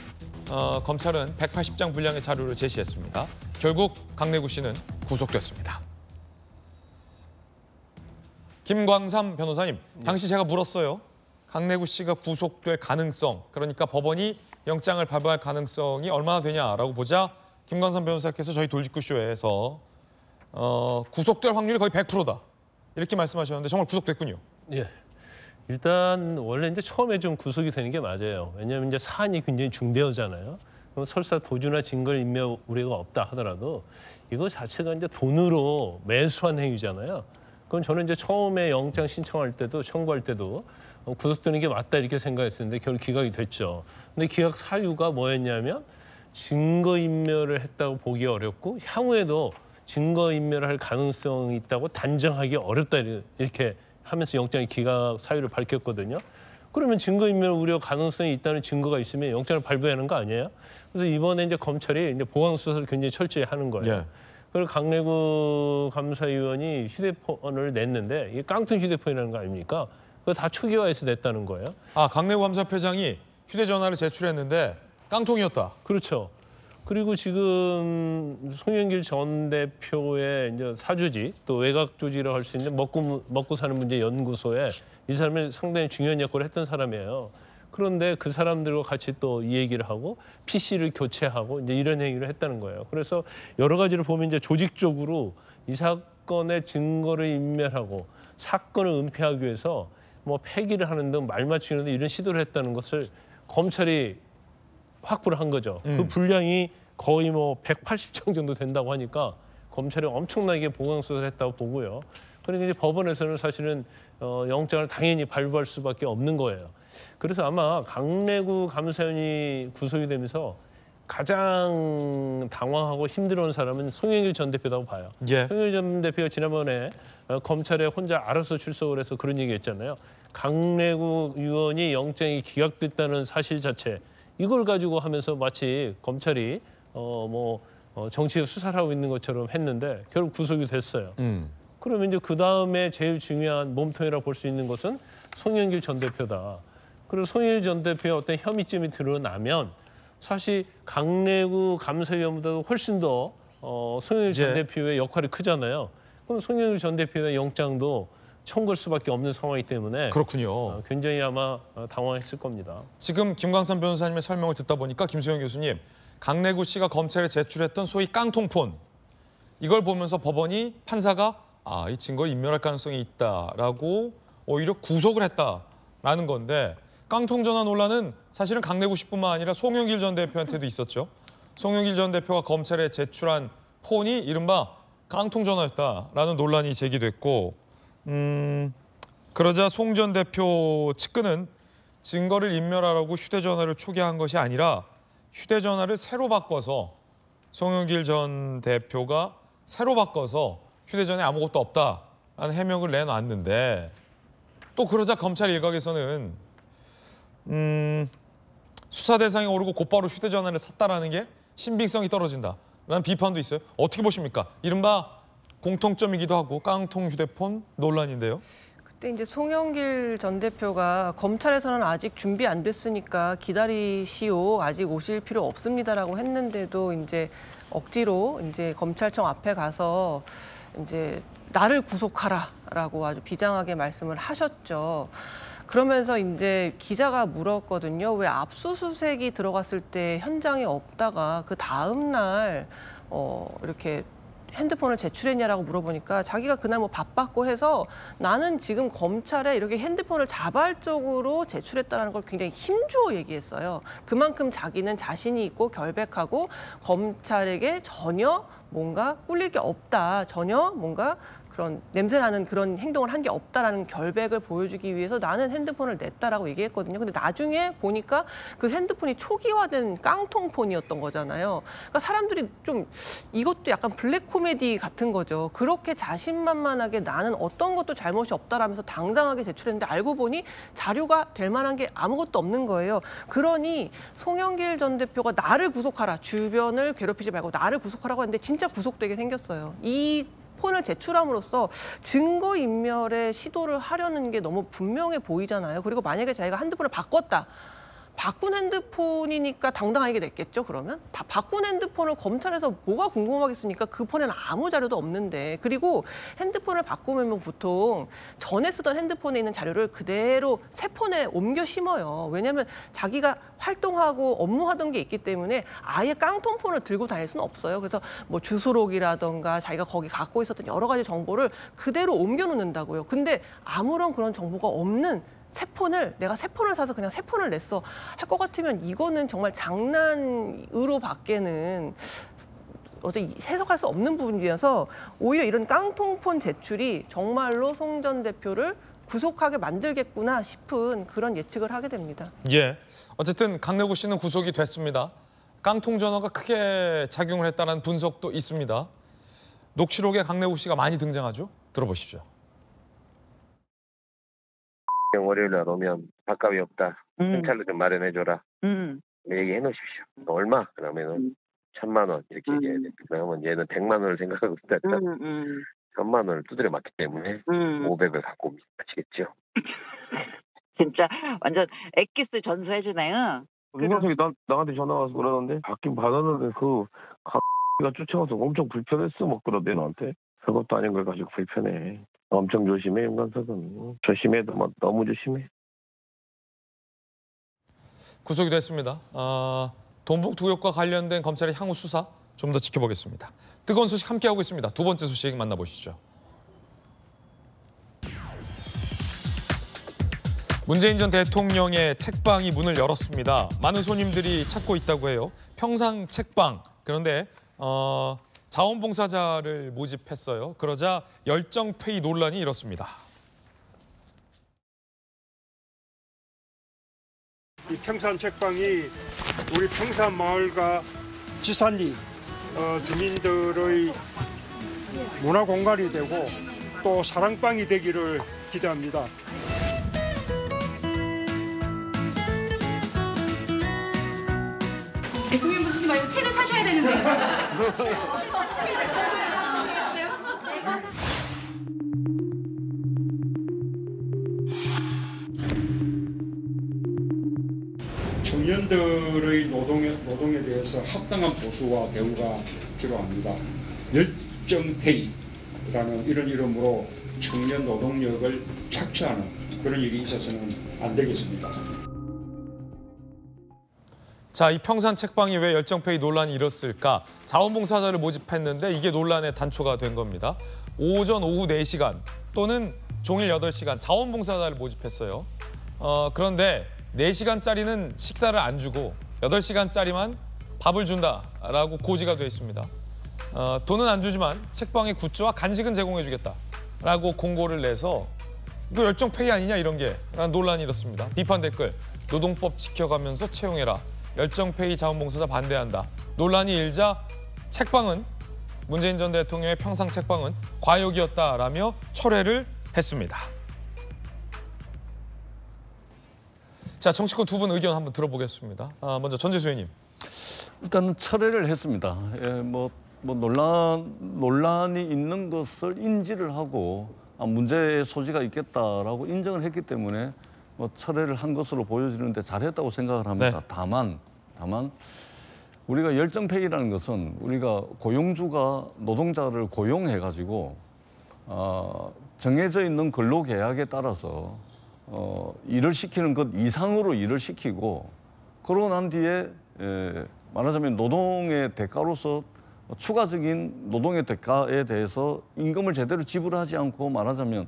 어, 검찰은 180장 분량의 자료를 제시했습니다. 결국 강내구 씨는 구속됐습니다. 김광삼 변호사님, 당시 제가 물었어요. 강내구 씨가 구속될 가능성, 그러니까 법원이 영장을 발부할 가능성이 얼마나 되냐라고 보자 김광삼 변호사께서 저희 돌직구쇼에서 어, 구속될 확률이 거의 100%다. 이렇게 말씀하셨는데 정말 구속됐군요. 예. 일단 원래 이제 처음에 좀 구속이 되는 게 맞아요. 왜냐하면 이제 사안이 굉장히 중대하잖아요. 그럼 설사 도주나 증거 인멸 우려가 없다 하더라도 이거 자체가 이제 돈으로 매수한 행위잖아요. 그럼 저는 이제 처음에 영장 신청할 때도 청구할 때도 어, 구속되는 게 맞다 이렇게 생각했었는데 결국 기각이 됐죠. 근데 기각 사유가 뭐였냐면 증거 인멸을 했다고 보기 어렵고 향후에도 증거 인멸할 가능성이 있다고 단정하기 어렵다 이렇게 하면서 영장의 기각 사유를 밝혔거든요. 그러면 증거 인멸 우려 가능성이 있다는 증거가 있으면 영장을 발부해야 하는 거 아니에요? 그래서 이번에 이제 검찰이 이제 보강 수사를 굉장히 철저히 하는 거예요. 예. 그리고 강내구 감사위원이 휴대폰을 냈는데 이게 깡통 휴대폰이라는 거 아닙니까? 그거 다 초기화해서 냈다는 거예요. 아, 강내구 감사패장이 휴대전화를 제출했는데 깡통이었다. 그렇죠. 그리고 지금 송영길 전 대표의 이제 사주지 또 외곽 조직이라고 할수 있는 먹고 먹고 사는 문제 연구소에 이 사람이 상당히 중요한 역할을 했던 사람이에요. 그런데 그 사람들과 같이 또 이 얘기를 하고 PC를 교체하고 이제 이런 행위를 했다는 거예요. 그래서 여러 가지를 보면 이제 조직적으로 이 사건의 증거를 인멸하고 사건을 은폐하기 위해서 뭐 폐기를 하는 등 말 맞추는 등 이런 시도를 했다는 것을 검찰이 확보를 한 거죠. 그 음. 분량이 거의 뭐 180장 정도 된다고 하니까 검찰이 엄청나게 보강 수사를 했다고 보고요. 그러니까 이제 법원에서는 사실은 어, 영장을 당연히 발부할 수밖에 없는 거예요. 그래서 아마 강내구 감사원이 구속이 되면서 가장 당황하고 힘들어하는 사람은 송영길 전 대표라고 봐요. 예. 송영길 전 대표가 지난번에 어, 검찰에 혼자 알아서 출석을 해서 그런 얘기했잖아요. 강내구 의원이 영장이 기각됐다는 사실 자체 이걸 가지고 하면서 마치 검찰이 어뭐 어, 정치에 수사를 하고 있는 것처럼 했는데 결국 구속이 됐어요. 음. 그러면 이제 그 다음에 제일 중요한 몸통이라고 볼수 있는 것은 송영길 전 대표다. 그리고 송영길 전 대표의 어떤 혐의점이 드러나면 사실 강내구 감사위원보다도 훨씬 더 어, 송영길 전 예. 대표의 역할이 크잖아요. 그럼 송영길 전 대표의 영장도 청구할 수밖에 없는 상황이기 때문에 그렇군요. 어, 굉장히 아마 어, 당황했을 겁니다. 지금 김광삼 변호사님의 설명을 듣다 보니까 김수영 교수님, 강내구 씨가 검찰에 제출했던 소위 깡통폰 이걸 보면서 법원이 판사가 아, 이 증거를 인멸할 가능성이 있다라고 오히려 구속을 했다라는 건데 깡통 전화 논란은 사실은 강내구 씨뿐만 아니라 송영길 전 대표한테도 있었죠. 송영길 전 대표가 검찰에 제출한 폰이 이른바 깡통 전화였다라는 논란이 제기됐고 음, 그러자 송 전 대표 측근은 증거를 인멸하라고 휴대전화를 초기화한 것이 아니라 휴대전화를 새로 바꿔서 송영길 전 대표가 새로 바꿔서 휴대전화에 아무것도 없다라는 해명을 내놨는데 또 그러자 검찰 일각에서는 음, 수사 대상에 오르고 곧바로 휴대전화를 샀다라는 게 신빙성이 떨어진다 라는 비판도 있어요. 어떻게 보십니까? 이른바 공통점이기도 하고 깡통 휴대폰 논란인데요. 그때 이제 송영길 전 대표가 검찰에서는 아직 준비 안 됐으니까 기다리시오. 아직 오실 필요 없습니다라고 했는데도 이제 억지로 이제 검찰청 앞에 가서 이제 나를 구속하라라고 아주 비장하게 말씀을 하셨죠. 그러면서 이제 기자가 물었거든요. 왜 압수수색이 들어갔을 때 현장에 없다가 그 다음 날 어, 이렇게 핸드폰을 제출했냐라고 물어보니까 자기가 그날 뭐 바빴고 해서 나는 지금 검찰에 이렇게 핸드폰을 자발적으로 제출했다는 걸 굉장히 힘주어 얘기했어요. 그만큼 자기는 자신이 있고 결백하고 검찰에게 전혀 뭔가 꿀릴 게 없다. 전혀 뭔가 그런 냄새나는 그런 행동을 한 게 없다라는 결백을 보여주기 위해서 나는 핸드폰을 냈다라고 얘기했거든요. 근데 나중에 보니까 그 핸드폰이 초기화된 깡통폰이었던 거잖아요. 그러니까 사람들이 좀 이것도 약간 블랙 코미디 같은 거죠. 그렇게 자신만만하게 나는 어떤 것도 잘못이 없다라면서 당당하게 제출했는데 알고 보니 자료가 될 만한 게 아무것도 없는 거예요. 그러니 송영길 전 대표가 나를 구속하라. 주변을 괴롭히지 말고 나를 구속하라고 했는데 진짜 구속되게 생겼어요. 이 폰을 제출함으로써 증거 인멸의 시도를 하려는 게 너무 분명해 보이잖아요. 그리고 만약에 자기가 핸드폰을 바꿨다. 바꾼 핸드폰이니까 당당하게 냈겠죠, 그러면? 다 바꾼 핸드폰을 검찰에서 뭐가 궁금하겠습니까? 그 폰에는 아무 자료도 없는데. 그리고 핸드폰을 바꾸면 보통 전에 쓰던 핸드폰에 있는 자료를 그대로 새 폰에 옮겨 심어요. 왜냐하면 자기가 활동하고 업무하던 게 있기 때문에 아예 깡통 폰을 들고 다닐 수는 없어요. 그래서 뭐 주소록이라던가 자기가 거기 갖고 있었던 여러 가지 정보를 그대로 옮겨 놓는다고요. 근데 아무런 그런 정보가 없는 새 폰을 내가 새 폰을 사서 그냥 새 폰을 냈어 할 것 같으면 이거는 정말 장난으로 밖에는 어제 해석할 수 없는 부분이어서 오히려 이런 깡통폰 제출이 정말로 송전 대표를 구속하게 만들겠구나 싶은 그런 예측을 하게 됩니다. 예. 어쨌든 강내구 씨는 구속이 됐습니다. 깡통 전화가 크게 작용을 했다는 분석도 있습니다. 녹취록에 강내구 씨가 많이 등장하죠. 들어보시죠. 월요일 날 오면 밥값이 없다. 현찰로 좀 마련해줘라. 얘기해 놓으십시오. 얼마? 그러면은 천만 원 이렇게 얘기해야 돼. 그러면 얘는 백만 원을 생각하고 있다. 천만 원을 두드려 맞기 때문에 오백을 갖고 옵니다. 아시겠죠? 진짜 완전 엑기스 전수해주네요. 윤광석이 나, 나한테 전화 와서 그러는데 받긴 받았는데 그 X가 쫓아와서 엄청 불편했어 막 그러대 나한테 그것도 아닌 걸 가지고 불편해 엄청 조심해 윤광석은 조심해도 뭐 너무 조심해 구속이 됐습니다. 아, 돈북 의혹과 관련된 검찰의 향후 수사 좀 더 지켜보겠습니다. 뜨거운 소식 함께하고 있습니다. 두 번째 소식 만나보시죠. 문재인 전 대통령의 책방이 문을 열었습니다. 많은 손님들이 찾고 있다고 해요. 평상 책방. 그런데 어, 자원봉사자를 모집했어요. 그러자 열정페이 논란이 일었습니다. 이 평산 책방이 우리 평산 마을과 지산리 어, 주민들의 문화 공간이 되고 또 사랑방이 되기를 기대합니다. 대통령 보시지 말고 채를 사셔야 되는데요. 청년들의 노동에, 노동에 대해서 합당한 보수와 대우가 필요합니다. 열정페이라는 이런 이름으로 청년 노동력을 착취하는 그런 일이 있어서는 안 되겠습니다. 자, 이 평산 책방이 왜 열정페이 논란이 일었을까? 자원봉사자를 모집했는데 이게 논란의 단초가 된 겁니다. 오전, 오후 4시간 또는 종일 8시간 자원봉사자를 모집했어요. 어, 그런데 4시간짜리는 식사를 안 주고 8시간짜리만 밥을 준다라고 고지가 되어 있습니다. 어, 돈은 안 주지만 책방에 굿즈와 간식은 제공해 주겠다라고 공고를 내서 이거 열정페이 아니냐 이런 게 논란이 일었습니다. 비판 댓글 노동법 지켜가면서 채용해라. 열정페이 자원봉사자 반대한다. 논란이 일자 책방은 문재인 전 대통령의 평상 책방은 과욕이었다라며 철회를 했습니다. 자 정치권 두 분 의견 한번 들어보겠습니다. 아, 먼저 전재수 의원님. 일단은 철회를 했습니다. 예, 뭐, 뭐 논란 논란이 있는 것을 인지를 하고 아, 문제의 소지가 있겠다라고 인정을 했기 때문에 뭐 철회를 한 것으로 보여지는데 잘했다고 생각을 합니다. 네. 다만 다만 우리가 열정페이라는 것은 우리가 고용주가 노동자를 고용해 가지고 어, 정해져 있는 근로 계약에 따라서 어, 일을 시키는 것 이상으로 일을 시키고 그러고 난 뒤에 에, 말하자면 노동의 대가로서 추가적인 노동의 대가에 대해서 임금을 제대로 지불하지 않고 말하자면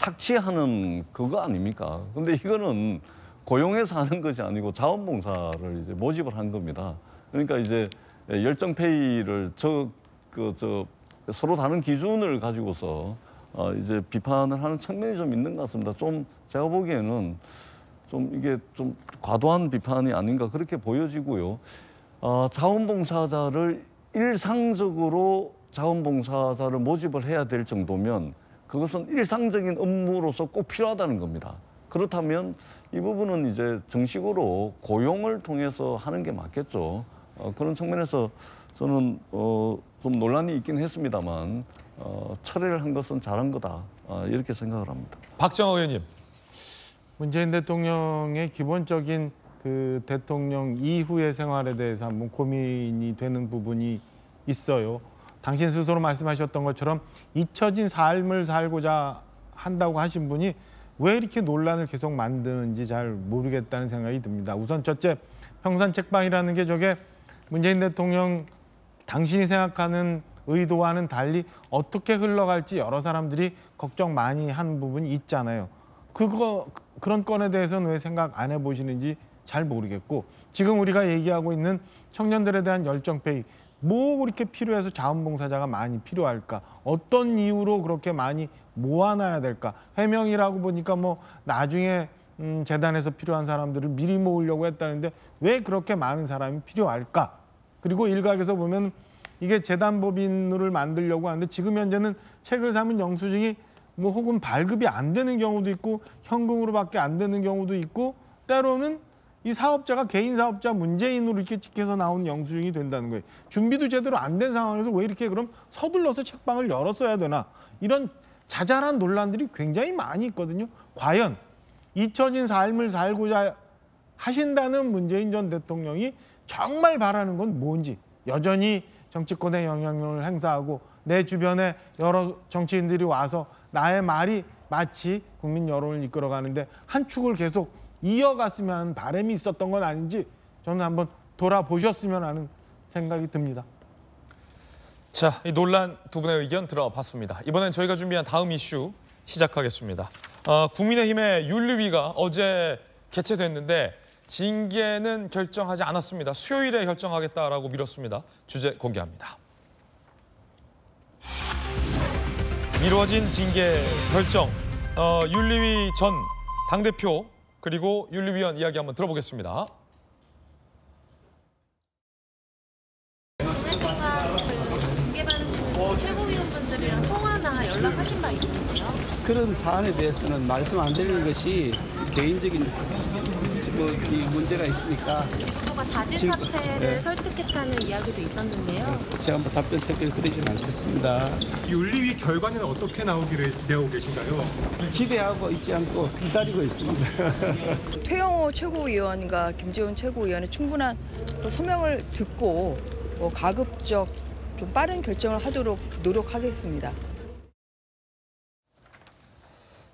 착취하는 그거 아닙니까? 근데 이거는 고용해서 하는 것이 아니고 자원봉사를 이제 모집을 한 겁니다. 그러니까 이제 열정페이를 저 그 저 서로 다른 기준을 가지고서 어 이제 비판을 하는 측면이 좀 있는 것 같습니다. 좀 제가 보기에는 좀 이게 좀 과도한 비판이 아닌가 그렇게 보여지고요. 어, 자원봉사자를 일상적으로 자원봉사자를 모집을 해야 될 정도면 그것은 일상적인 업무로서 꼭 필요하다는 겁니다. 그렇다면 이 부분은 이제 정식으로 고용을 통해서 하는 게 맞겠죠. 어, 그런 측면에서 저는 어, 좀 논란이 있긴 했습니다만 어, 철회를 한 것은 잘한 거다 어, 이렇게 생각을 합니다. 박정호 의원님. 문재인 대통령의 기본적인 그 대통령 이후의 생활에 대해서 한번 고민이 되는 부분이 있어요. 당신 스스로 말씀하셨던 것처럼 잊혀진 삶을 살고자 한다고 하신 분이 왜 이렇게 논란을 계속 만드는지 잘 모르겠다는 생각이 듭니다. 우선 첫째, 평산 책방이라는 게 저게 문재인 대통령 당신이 생각하는 의도와는 달리 어떻게 흘러갈지 여러 사람들이 걱정 많이 한 부분이 있잖아요. 그거 그런 건에 대해서는 왜 생각 안 해보시는지 잘 모르겠고 지금 우리가 얘기하고 있는 청년들에 대한 열정 페이 뭐 그렇게 필요해서 자원봉사자가 많이 필요할까? 어떤 이유로 그렇게 많이 모아놔야 될까? 해명이라고 보니까 뭐 나중에 음, 재단에서 필요한 사람들을 미리 모으려고 했다는데 왜 그렇게 많은 사람이 필요할까? 그리고 일각에서 보면 이게 재단 법인을 만들려고 하는데 지금 현재는 책을 사면 영수증이 뭐 혹은 발급이 안 되는 경우도 있고 현금으로밖에 안 되는 경우도 있고 때로는 이 사업자가 개인 사업자 문재인으로 이렇게 찍혀서 나온 영수증이 된다는 거예요. 준비도 제대로 안 된 상황에서 왜 이렇게 그럼 서둘러서 책방을 열었어야 되나 이런 자잘한 논란들이 굉장히 많이 있거든요. 과연 잊혀진 삶을 살고자 하신다는 문재인 전 대통령이 정말 바라는 건 뭔지 여전히 정치권의 영향력을 행사하고 내 주변에 여러 정치인들이 와서 나의 말이 마치 국민 여론을 이끌어가는데 한 축을 계속 이어갔으면 하는 바람이 있었던 건 아닌지 저는 한번 돌아보셨으면 하는 생각이 듭니다. 자, 이 논란 두 분의 의견 들어봤습니다. 이번엔 저희가 준비한 다음 이슈 시작하겠습니다. 어, 국민의힘의 윤리위가 어제 개최됐는데 징계는 결정하지 않았습니다. 수요일에 결정하겠다라고 미뤘습니다. 주제 공개합니다. 미뤄진 징계 결정. 어, 윤리위 전 당대표 그리고 윤리위원 이야기 한번 들어보겠습니다. 통화나 연락하신 바 있으세요? 그런 사안에 대해서는 말씀 안 드리는 것이 개인적인 뭐, 이 문제가 있으니까 서로가 자진 지금- 사퇴를 네. 설득했다는 이야기도 있었는데요. 제가 뭐 답변 택배를 드리진 않겠습니다. 윤리위 결과는 어떻게 나오기를 기대하고 계신가요? 기대하고 있지 않고 기다리고 있습니다. 최영호 최고위원과 김재원 최고위원의 충분한 또 소명을 듣고 뭐 가급적 좀 빠른 결정을 하도록 노력하겠습니다.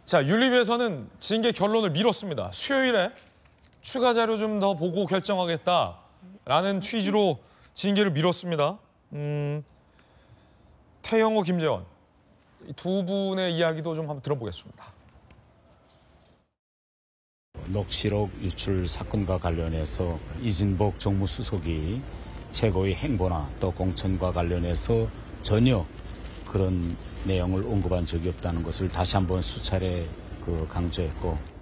자, 윤리위에서는 징계 결론을 미뤘습니다. 수요일에 추가 자료 좀 더 보고 결정하겠다라는 취지로 징계를 미뤘습니다. 음, 태영호, 김재원 이두 분의 이야기도 좀 한번 들어보겠습니다. 녹취록 유출 사건과 관련해서 이진복 정무수석이 최고의 행보나 또 공천과 관련해서 전혀 그런 내용을 언급한 적이 없다는 것을 다시 한번 수차례 그 강조했고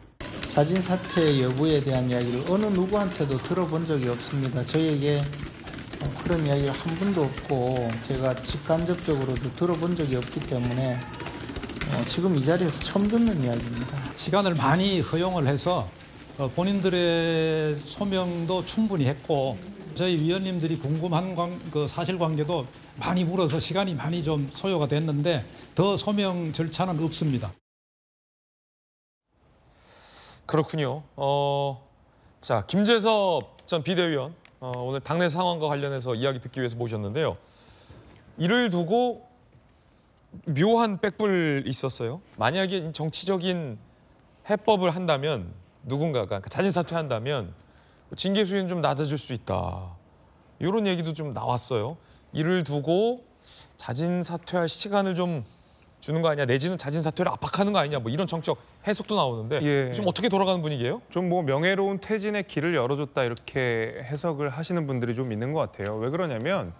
자진 사퇴 여부에 대한 이야기를 어느 누구한테도 들어본 적이 없습니다. 저에게 어, 그런 이야기를 한 번도 없고 제가 직간접적으로도 들어본 적이 없기 때문에 어, 지금 이 자리에서 처음 듣는 이야기입니다. 시간을 많이 허용을 해서 어, 본인들의 소명도 충분히 했고 저희 위원님들이 궁금한 관- 그 사실관계도 많이 물어서 시간이 많이 좀 소요가 됐는데 더 소명 절차는 없습니다. 그렇군요. 어, 자, 김재섭 전 비대위원 어, 오늘 당내 상황과 관련해서 이야기 듣기 위해서 모셨는데요. 이를 두고 묘한 빽불 있었어요. 만약에 정치적인 해법을 한다면 누군가가 그러니까 자진 사퇴한다면 징계 수위는 좀 낮아질 수 있다. 이런 얘기도 좀 나왔어요. 이를 두고 자진 사퇴할 시간을 좀 주는 거 아니야? 내지는 자진 사퇴를 압박하는 거 아니냐? 뭐 이런 정책 해석도 나오는데 예. 지금 어떻게 돌아가는 분위기예요? 좀 뭐 명예로운 퇴진의 길을 열어줬다 이렇게 해석을 하시는 분들이 좀 있는 것 같아요. 왜 그러냐면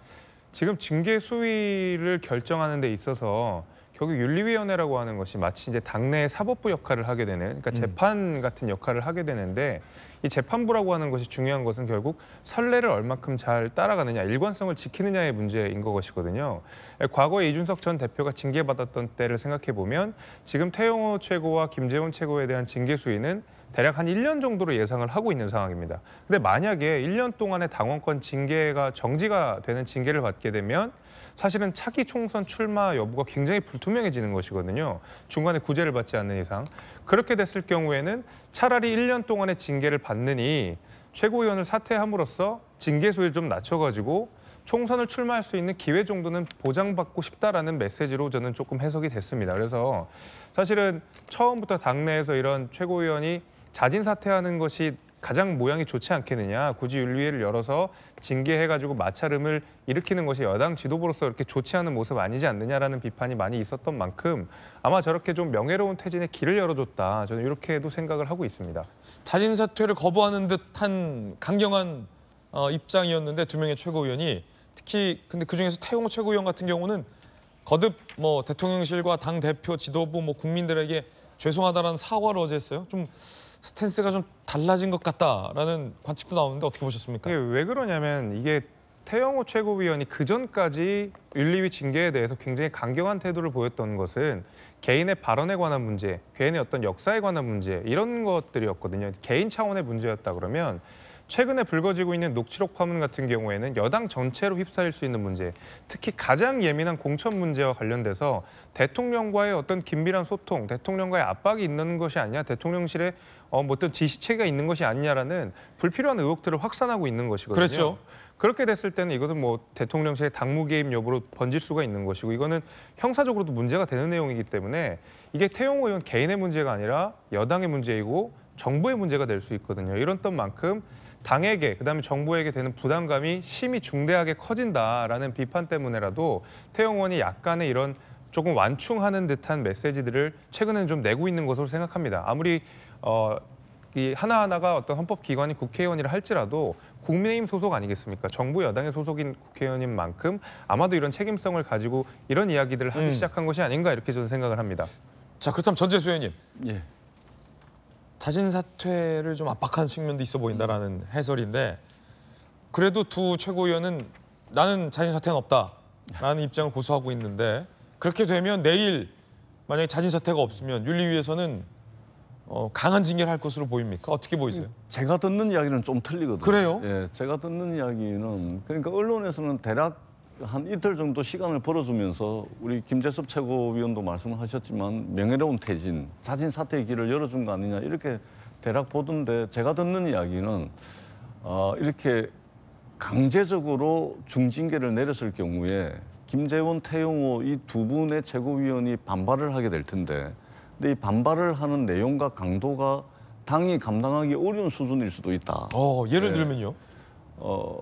지금 징계 수위를 결정하는 데 있어서 결국 윤리위원회라고 하는 것이 마치 이제 당내 사법부 역할을 하게 되는 그러니까 재판 같은 역할을 하게 되는데 이 재판부라고 하는 것이 중요한 것은 결국 선례를 얼마큼 잘 따라가느냐 일관성을 지키느냐의 문제인 것이거든요. 과거에 이준석 전 대표가 징계받았던 때를 생각해 보면 지금 태영호 최고와 김재원 최고에 대한 징계 수위는 대략 한 1년 정도로 예상을 하고 있는 상황입니다. 근데 만약에 1년 동안의 당원권 징계가 정지가 되는 징계를 받게 되면 사실은 차기 총선 출마 여부가 굉장히 불투명해지는 것이거든요. 중간에 구제를 받지 않는 이상. 그렇게 됐을 경우에는 차라리 1년 동안의 징계를 받느니 최고위원을 사퇴함으로써 징계 수를 좀 낮춰가지고 총선을 출마할 수 있는 기회 정도는 보장받고 싶다라는 메시지로 저는 조금 해석이 됐습니다. 그래서 사실은 처음부터 당내에서 이런 최고위원이 자진 사퇴하는 것이 가장 모양이 좋지 않겠느냐. 굳이 윤리위를 열어서 징계해가지고 마찰음을 일으키는 것이 여당 지도부로서 그렇게 좋지 않은 모습 아니지 않느냐라는 비판이 많이 있었던 만큼 아마 저렇게 좀 명예로운 퇴진의 길을 열어줬다. 저는 이렇게도 생각을 하고 있습니다. 자진 사퇴를 거부하는 듯한 강경한 어, 입장이었는데 두 명의 최고위원이 특히 근데 그 중에서 태용호 최고위원 같은 경우는 거듭 뭐 대통령실과 당 대표 지도부 뭐 국민들에게 죄송하다라는 사과를 어제 했어요. 좀 스탠스가 좀 달라진 것 같다라는 관측도 나오는데 어떻게 보셨습니까? 이게 왜 그러냐면 이게 태영호 최고위원이 그 전까지 윤리위 징계에 대해서 굉장히 강경한 태도를 보였던 것은 개인의 발언에 관한 문제, 개인의 어떤 역사에 관한 문제 이런 것들이었거든요. 개인 차원의 문제였다 그러면 최근에 불거지고 있는 녹취록 파문 같은 경우에는 여당 전체로 휩싸일 수 있는 문제, 특히 가장 예민한 공천 문제와 관련돼서 대통령과의 어떤 긴밀한 소통, 대통령과의 압박이 있는 것이 아니냐, 대통령실에 어, 뭐 어떤 지시체가 있는 것이 아니냐라는 불필요한 의혹들을 확산하고 있는 것이거든요. 그렇죠. 그렇게 됐을 때는 이것은 뭐 대통령실의 당무 개입 여부로 번질 수가 있는 것이고 이거는 형사적으로도 문제가 되는 내용이기 때문에 이게 태용호 의원 개인의 문제가 아니라 여당의 문제이고 정부의 문제가 될 수 있거든요. 이런 만큼 당에게 그다음에 정부에게 되는 부담감이 심히 중대하게 커진다라는 비판 때문에라도 태용 의원이 약간의 이런 조금 완충하는 듯한 메시지들을 최근에는 좀 내고 있는 것으로 생각합니다. 아무리 어, 이 하나하나가 어떤 헌법기관이 국회의원이라 할지라도 국민의힘 소속 아니겠습니까? 정부 여당의 소속인 국회의원인 만큼 아마도 이런 책임성을 가지고 이런 이야기들을 하기 음. 시작한 것이 아닌가 이렇게 저는 생각을 합니다. 자 그렇다면 전재수 의원님 예. 자진 사퇴를 좀 압박한 측면도 있어 보인다라는 해설인데 그래도 두 최고위원은 나는 자진 사퇴는 없다라는 입장을 고수하고 있는데 그렇게 되면 내일 만약에 자진 사퇴가 없으면 윤리위에서는 어, 강한 징계를 할 것으로 보입니까? 어떻게 보이세요? 제가 듣는 이야기는 좀 틀리거든요. 그래요? 예, 제가 듣는 이야기는 그러니까 언론에서는 대략 한 이틀 정도 시간을 벌어주면서 우리 김재섭 최고위원도 말씀을 하셨지만 명예로운 퇴진, 자진 사퇴의 길을 열어준 거 아니냐 이렇게 대략 보던데 제가 듣는 이야기는 어, 이렇게 강제적으로 중징계를 내렸을 경우에 김재원, 태용호 이 두 분의 최고위원이 반발을 하게 될 텐데 근데 이 반발을 하는 내용과 강도가 당이 감당하기 어려운 수준일 수도 있다. 어, 예를 네. 들면요. 어,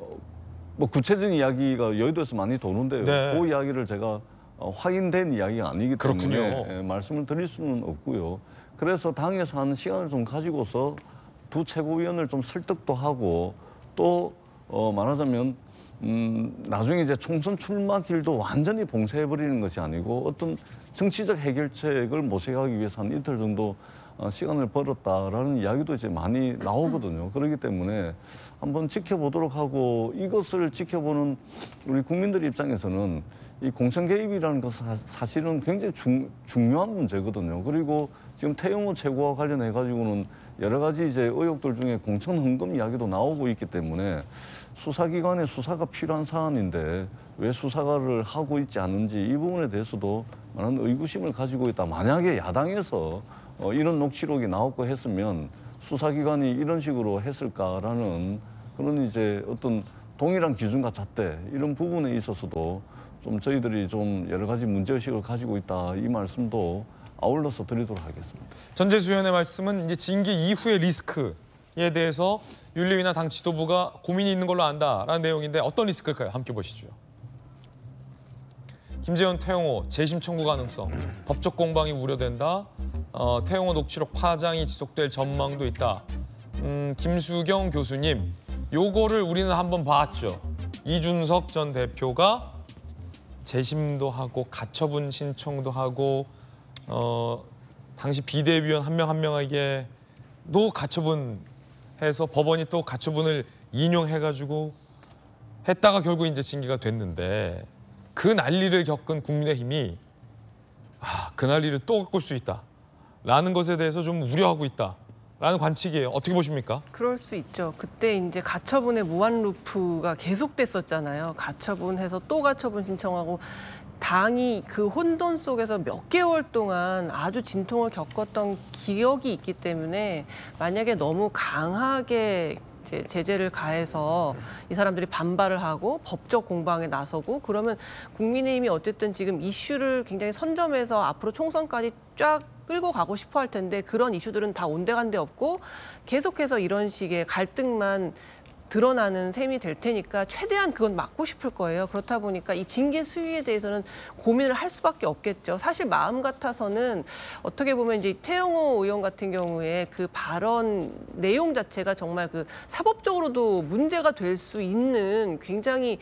뭐 구체적인 이야기가 여의도에서 많이 도는데요. 네. 그 이야기를 제가 어, 확인된 이야기가 아니기 때문에 그렇군요. 예, 말씀을 드릴 수는 없고요. 그래서 당에서 한 시간을 좀 가지고서 두 최고위원을 좀 설득도 하고 또 어, 말하자면 음, 나중에 이제 총선 출마 길도 완전히 봉쇄해버리는 것이 아니고 어떤 정치적 해결책을 모색하기 위해서 한 이틀 정도 어, 시간을 벌었다라는 이야기도 이제 많이 나오거든요. 그렇기 때문에 한번 지켜보도록 하고 이것을 지켜보는 우리 국민들 입장에서는 이 공천 개입이라는 것은 사- 사실은 굉장히 중, 중요한 문제거든요. 그리고 지금 태영호 최고와 관련해 가지고는 여러 가지 이제 의혹들 중에 공천 헌금 이야기도 나오고 있기 때문에 수사기관의 수사가 필요한 사안인데 왜 수사를 하고 있지 않은지 이 부분에 대해서도 많은 의구심을 가지고 있다. 만약에 야당에서 어, 이런 녹취록이 나오고 했으면 수사기관이 이런 식으로 했을까라는 그런 이제 어떤 동일한 기준과 잣대 이런 부분에 있어서도 좀 저희들이 좀 여러 가지 문제의식을 가지고 있다 이 말씀도 아울러서 드리도록 하겠습니다. 전재수 의원의 말씀은 이제 징계 이후의 리스크에 대해서 윤리위나 당 지도부가 고민이 있는 걸로 안다라는 내용인데 어떤 리스크일까요? 함께 보시죠. 김재원, 태영호 재심 청구 가능성, 법적 공방이 우려된다. 어, 태영호 녹취록 파장이 지속될 전망도 있다. 음, 김수경 교수님, 요거를 우리는 한번 봤죠. 이준석 전 대표가 재심도 하고 가처분 신청도 하고 어, 당시 비대위원 한 명 한 명에게 또 가처분 해서 법원이 또 가처분을 인용해가지고 했다가 결국 이제 징계가 됐는데 그 난리를 겪은 국민의힘이 아, 그 난리를 또 겪을 수 있다라는 것에 대해서 좀 우려하고 있다. 라는 관측이에요. 어떻게 보십니까? 그럴 수 있죠. 그때 이제 가처분의 무한 루프가 계속됐었잖아요. 가처분해서 또 가처분 신청하고 당이 그 혼돈 속에서 몇 개월 동안 아주 진통을 겪었던 기억이 있기 때문에 만약에 너무 강하게 제재를 가해서 이 사람들이 반발을 하고 법적 공방에 나서고 그러면 국민의힘이 어쨌든 지금 이슈를 굉장히 선점해서 앞으로 총선까지 쫙 끌고 가고 싶어 할 텐데 그런 이슈들은 다 온데간데 없고 계속해서 이런 식의 갈등만 드러나는 셈이 될 테니까 최대한 그건 막고 싶을 거예요. 그렇다 보니까 이 징계 수위에 대해서는 고민을 할 수밖에 없겠죠. 사실 마음 같아서는 어떻게 보면 이제 태영호 의원 같은 경우에 그 발언 내용 자체가 정말 그 사법적으로도 문제가 될 수 있는 굉장히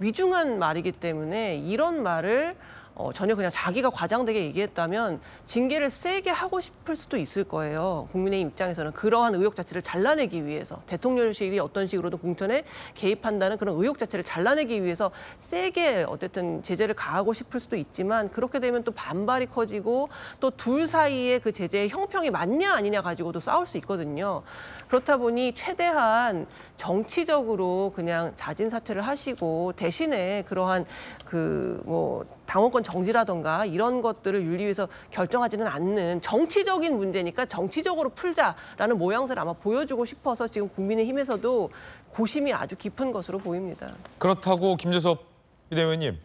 위중한 말이기 때문에 이런 말을 어, 전혀 그냥 자기가 과장되게 얘기했다면 징계를 세게 하고 싶을 수도 있을 거예요. 국민의 입장에서는 그러한 의혹 자체를 잘라내기 위해서 대통령실이 어떤 식으로든 공천에 개입한다는 그런 의혹 자체를 잘라내기 위해서 세게 어쨌든 제재를 가하고 싶을 수도 있지만 그렇게 되면 또 반발이 커지고 또 둘 사이에 그 제재의 형평이 맞냐 아니냐 가지고도 싸울 수 있거든요. 그렇다 보니 최대한 정치적으로 그냥 자진 사퇴를 하시고 대신에 그러한 그 뭐 당원권 정지라던가 이런 것들을 윤리위에서 결정하지는 않는 정치적인 문제니까 정치적으로 풀자라는 모양새를 아마 보여주고 싶어서 지금 국민의힘에서도 고심이 아주 깊은 것으로 보입니다. 그렇다고 김재섭 비대위원님,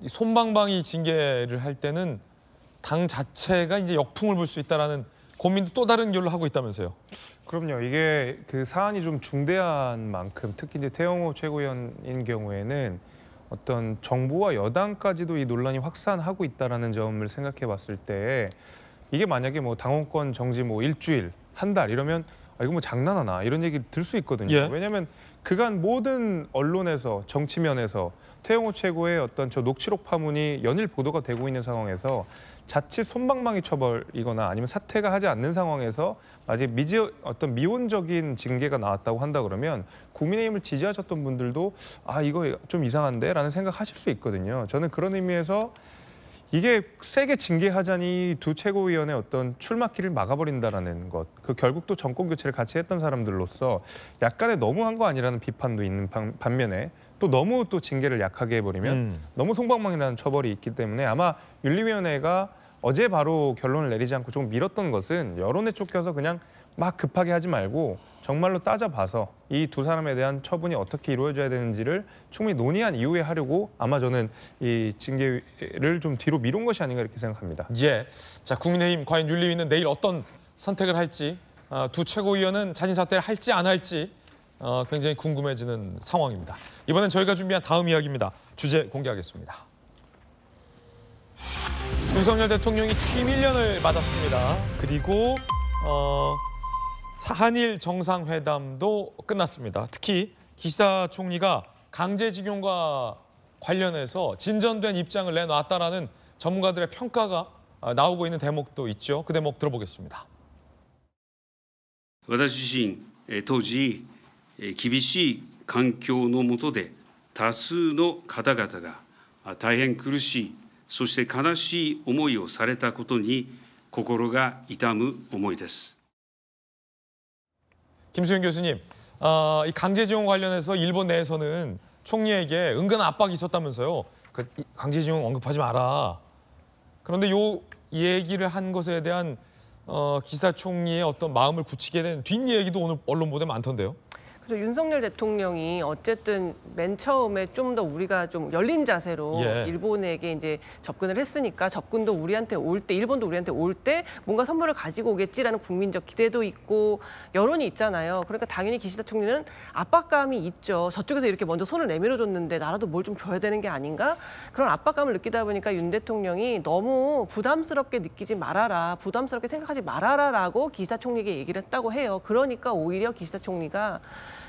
이 솜방방이 징계를 할 때는 당 자체가 이제 역풍을 불 수 있다라는 고민도 또 다른 결로 하고 있다면서요. 그럼요. 이게 그 사안이 좀 중대한 만큼 특히 이제 태영호 최고위원인 경우에는 어떤 정부와 여당까지도 이 논란이 확산하고 있다라는 점을 생각해 봤을 때 이게 만약에 뭐 당원권 정지 뭐 일주일, 한 달 이러면 아, 이거 뭐 장난하나 이런 얘기 들 수 있거든요. 예. 왜냐하면 그간 모든 언론에서 정치면에서 태영호 최고의 어떤 저 녹취록 파문이 연일 보도가 되고 있는 상황에서 자칫 손방망이 처벌이거나 아니면 사퇴가 하지 않는 상황에서 아직 미지 어떤 미온적인 징계가 나왔다고 한다 그러면 국민의힘을 지지하셨던 분들도 아 이거 좀 이상한데라는 생각하실 수 있거든요. 저는 그런 의미에서 이게 세게 징계하자니 두 최고위원의 어떤 출마길을 막아버린다라는 것. 그 결국 또 정권 교체를 같이 했던 사람들로서 약간의 너무한 거 아니라는 비판도 있는 반, 반면에 또 너무 또 징계를 약하게 해버리면 음. 너무 송방망이라는 처벌이 있기 때문에 아마 윤리위원회가 어제 바로 결론을 내리지 않고 조금 미뤘던 것은 여론에 쫓겨서 그냥 막 급하게 하지 말고 정말로 따져봐서 이 두 사람에 대한 처분이 어떻게 이루어져야 되는지를 충분히 논의한 이후에 하려고 아마 저는 이 징계를 좀 뒤로 미룬 것이 아닌가 이렇게 생각합니다. 예. 자, 국민의힘 과연 윤리위는 내일 어떤 선택을 할지, 어, 두 최고위원은 자진 사퇴를 할지 안 할지 어, 굉장히 궁금해지는 상황입니다. 이번엔 저희가 준비한 다음 이야기입니다. 주제 공개하겠습니다. 윤석열 대통령이 취임 1년을 맞았습니다. 그리고 어, 한일 정상회담도 끝났습니다. 특히 기시다 총리가 강제징용과 관련해서 진전된 입장을 내놨다라는 전문가들의 평가가 어, 나오고 있는 대목도 있죠. 그 대목 들어보겠습니다. 私自身えー当時えー厳しい環境の下で多数の方々があ大変苦しい そして悲しい思いをされたことに心が痛む思いです。 김수현 교수님, 어, 이 강제징용 관련해서 일본 내에서는 총리에게 은근 압박이 있었다면서요. 그 이 강제징용 언급하지 마라. 그런데 요 얘기를 한 것에 대한 어, 기사 총리의 어떤 마음을 굳히게 된 뒷얘기도 오늘 언론 보도에 많던데요. 그래서 윤석열 대통령이 어쨌든 맨 처음에 좀 더 우리가 좀 열린 자세로 예. 일본에게 이제 접근을 했으니까 접근도 우리한테 올 때 일본도 우리한테 올 때 뭔가 선물을 가지고 오겠지라는 국민적 기대도 있고 여론이 있잖아요. 그러니까 당연히 기시다 총리는 압박감이 있죠. 저쪽에서 이렇게 먼저 손을 내밀어 줬는데 나라도 뭘 좀 줘야 되는 게 아닌가? 그런 압박감을 느끼다 보니까 윤 대통령이 너무 부담스럽게 느끼지 말아라. 부담스럽게 생각하지 말아라라고 기시다 총리에게 얘기를 했다고 해요. 그러니까 오히려 기시다 총리가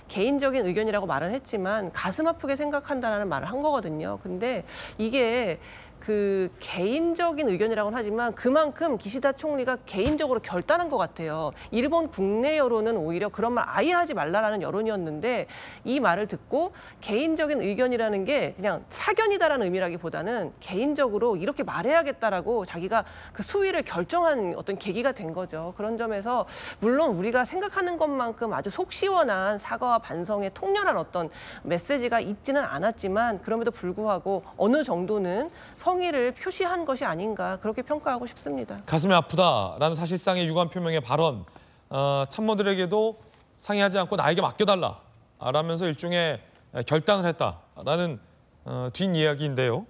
개인적인 의견이라고 말은 했지만 가슴 아프게 생각한다라는 말을 한 거거든요. 근데 이게 그 개인적인 의견이라고는 하지만 그만큼 기시다 총리가 개인적으로 결단한 것 같아요. 일본 국내 여론은 오히려 그런 말 아예 하지 말라라는 여론이었는데 이 말을 듣고 개인적인 의견이라는 게 그냥 사견이다라는 의미라기보다는 개인적으로 이렇게 말해야겠다라고 자기가 그 수위를 결정한 어떤 계기가 된 거죠. 그런 점에서 물론 우리가 생각하는 것만큼 아주 속 시원한 사과와 반성의 통렬한 어떤 메시지가 있지는 않았지만 그럼에도 불구하고 어느 정도는 성의를 표시한 것이 아닌가 그렇게 평가하고 싶습니다. 가슴이 아프다라는 사실상의 유감 표명의 발언 어, 참모들에게도 상의하지 않고 나에게 맡겨달라 라면서 일종의 결단을 했다라는 어, 뒷이야기인데요.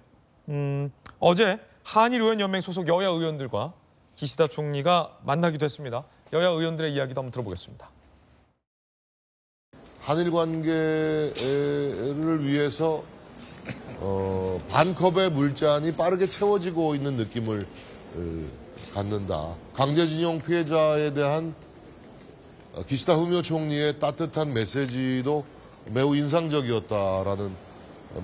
음, 어제 한일의원연맹 소속 여야 의원들과 기시다 총리가 만나기도 했습니다. 여야 의원들의 이야기도 한번 들어보겠습니다. 한일 관계를 위해서 어, 반컵의 물잔이 빠르게 채워지고 있는 느낌을 어, 갖는다. 강제징용 피해자에 대한 어, 기시다 후미오 총리의 따뜻한 메시지도 매우 인상적이었다라는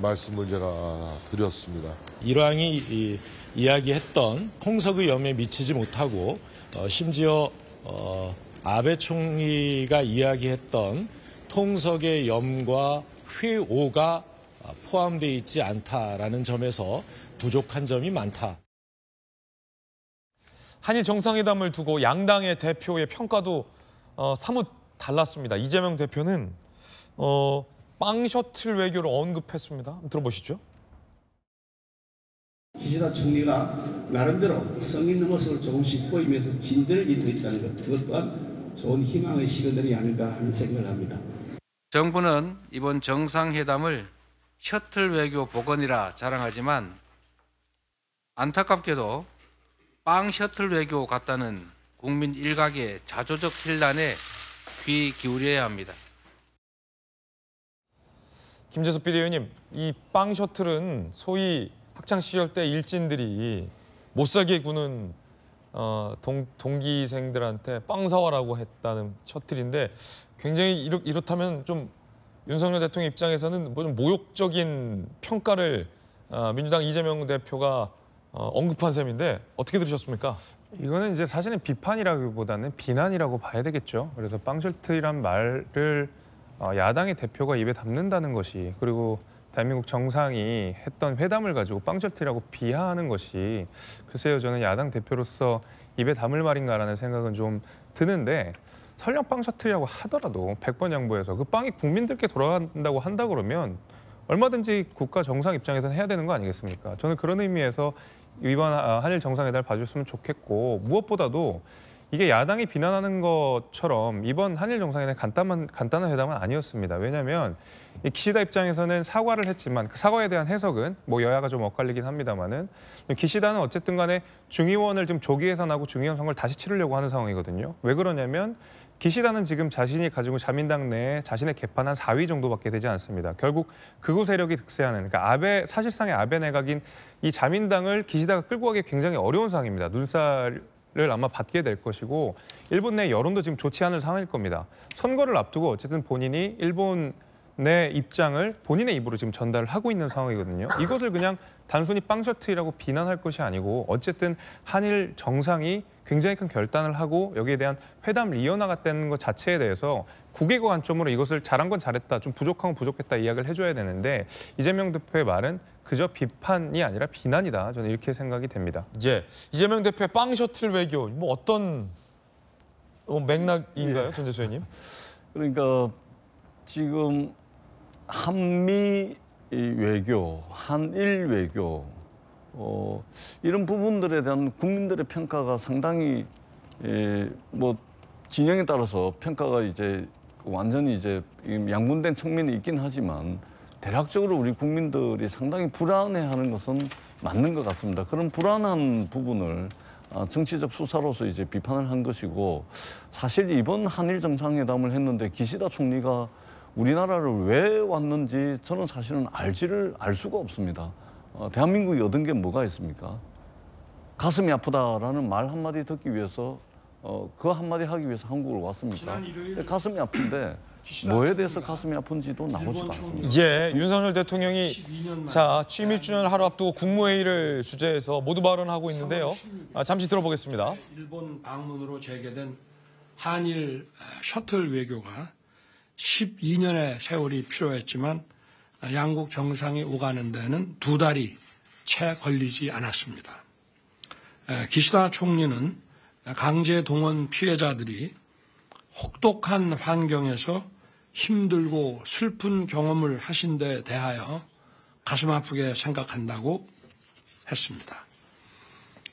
말씀을 제가 드렸습니다. 일왕이 이, 이야기했던 통석의 염에 미치지 못하고 어, 심지어 어, 아베 총리가 이야기했던 통석의 염과 회오가 포함되어 있지 않다라는 점에서 부족한 점이 많다. 한일 정상회담을 두고 양당의 대표의 평가도 어, 사뭇 달랐습니다. 이재명 대표는 어, 빵 셔틀 외교를 언급했습니다. 들어보시죠. 기시다 총리가 나름대로 성의 있는 모습을 조금씩 보이면서 진전을 이루고 있다는 것, 그것 또한 좋은 희망의 시그널이 아닐까 하는 생각을 합니다. 정부는 이번 정상회담을 셔틀 외교 복원이라 자랑하지만 안타깝게도 빵 셔틀 외교 같다는 국민 일각의 자조적 필란에 귀 기울여야 합니다. 김재섭 비대위원님, 이 빵 셔틀은 소위 학창 시절 때 일진들이 못 살게 구는 어, 동, 동기생들한테 빵 사와라고 했다는 셔틀인데 굉장히 이렇, 이렇다면 좀 윤석열 대통령 입장에서는 뭐 좀 모욕적인 평가를 어, 민주당 이재명 대표가 어, 언급한 셈인데 어떻게 들으셨습니까? 이거는 이제 사실은 비판이라기보다는 비난이라고 봐야 되겠죠. 그래서 빵셔틀이란 말을 어, 야당의 대표가 입에 담는다는 것이 그리고 대한민국 정상이 했던 회담을 가지고 빵셔틀이라고 비하하는 것이 글쎄요 저는 야당 대표로서 입에 담을 말인가라는 생각은 좀 드는데 설령 빵 셔틀이라고 하더라도 100번 양보해서 그 빵이 국민들께 돌아간다고 한다 그러면 얼마든지 국가 정상 입장에서는 해야 되는 거 아니겠습니까? 저는 그런 의미에서 이번 한일 정상회담을 봐줬으면 좋겠고 무엇보다도 이게 야당이 비난하는 것처럼 이번 한일 정상회담 간단한 간단한 회담은 아니었습니다. 왜냐하면 이 기시다 입장에서는 사과를 했지만 그 사과에 대한 해석은 뭐 여야가 좀 엇갈리긴 합니다만은 기시다는 어쨌든 간에 중의원을 좀 조기 해산하고 중의원 선거를 다시 치르려고 하는 상황이거든요. 왜 그러냐면 기시다는 지금 자신이 가지고 자민당 내에 자신의 개판 한 4위 정도밖에 되지 않습니다. 결국 극우 세력이 득세하는 그러니까 아베 사실상의 아베 내각인 이 자민당을 기시다가 끌고 가기 굉장히 어려운 상황입니다. 눈살 을 아마 받게 될 것이고 일본 내 여론도 지금 좋지 않을 상황일 겁니다. 선거를 앞두고 어쨌든 본인이 일본 내 입장을 본인의 입으로 지금 전달을 하고 있는 상황이거든요. 이것을 그냥 단순히 빵셔틀이라고 비난할 것이 아니고 어쨌든 한일 정상이 굉장히 큰 결단을 하고 여기에 대한 회담을 이어나갔다는 것 자체에 대해서 국외고 관점으로 이것을 잘한 건 잘했다, 좀 부족한 건 부족했다 이야기를 해줘야 되는데 이재명 대표의 말은 그저 비판이 아니라 비난이다. 저는 이렇게 생각이 됩니다. 이제 이재명 대표의 빵 셔틀 외교 뭐 어떤 뭐 맥락인가요, 예. 전재수 의원님? 그러니까 지금 한미 외교, 한일 외교 어, 이런 부분들에 대한 국민들의 평가가 상당히 예, 뭐 진영에 따라서 평가가 이제 완전히 이제 양분된 측면이 있긴 하지만 대략적으로 우리 국민들이 상당히 불안해하는 것은 맞는 것 같습니다. 그런 불안한 부분을 아, 정치적 수사로서 이제 비판을 한 것이고 사실 이번 한일 정상회담을 했는데 기시다 총리가 우리나라를 왜 왔는지 저는 사실은 알지를 알 수가 없습니다. 어, 대한민국이 얻은 게 뭐가 있습니까? 가슴이 아프다라는 말 한마디 듣기 위해서 어, 그 한마디 하기 위해서 한국을 왔습니까? 가슴이 아픈데 뭐에 대해서 가슴이 아픈지도 나오지도 않습니다. 예, 윤석열 대통령이 자 취임 1주년 하루 앞두고 국무회의를 주재해서 모두 발언하고 있는데요. 아, 잠시 들어보겠습니다. 일본 방문으로 재개된 한일 셔틀 외교가 12년의 세월이 필요했지만 양국 정상이 오가는 데는 두 달이 채 걸리지 않았습니다. 기시다 총리는 강제 동원 피해자들이 혹독한 환경에서 힘들고 슬픈 경험을 하신 데 대하여 가슴 아프게 생각한다고 했습니다.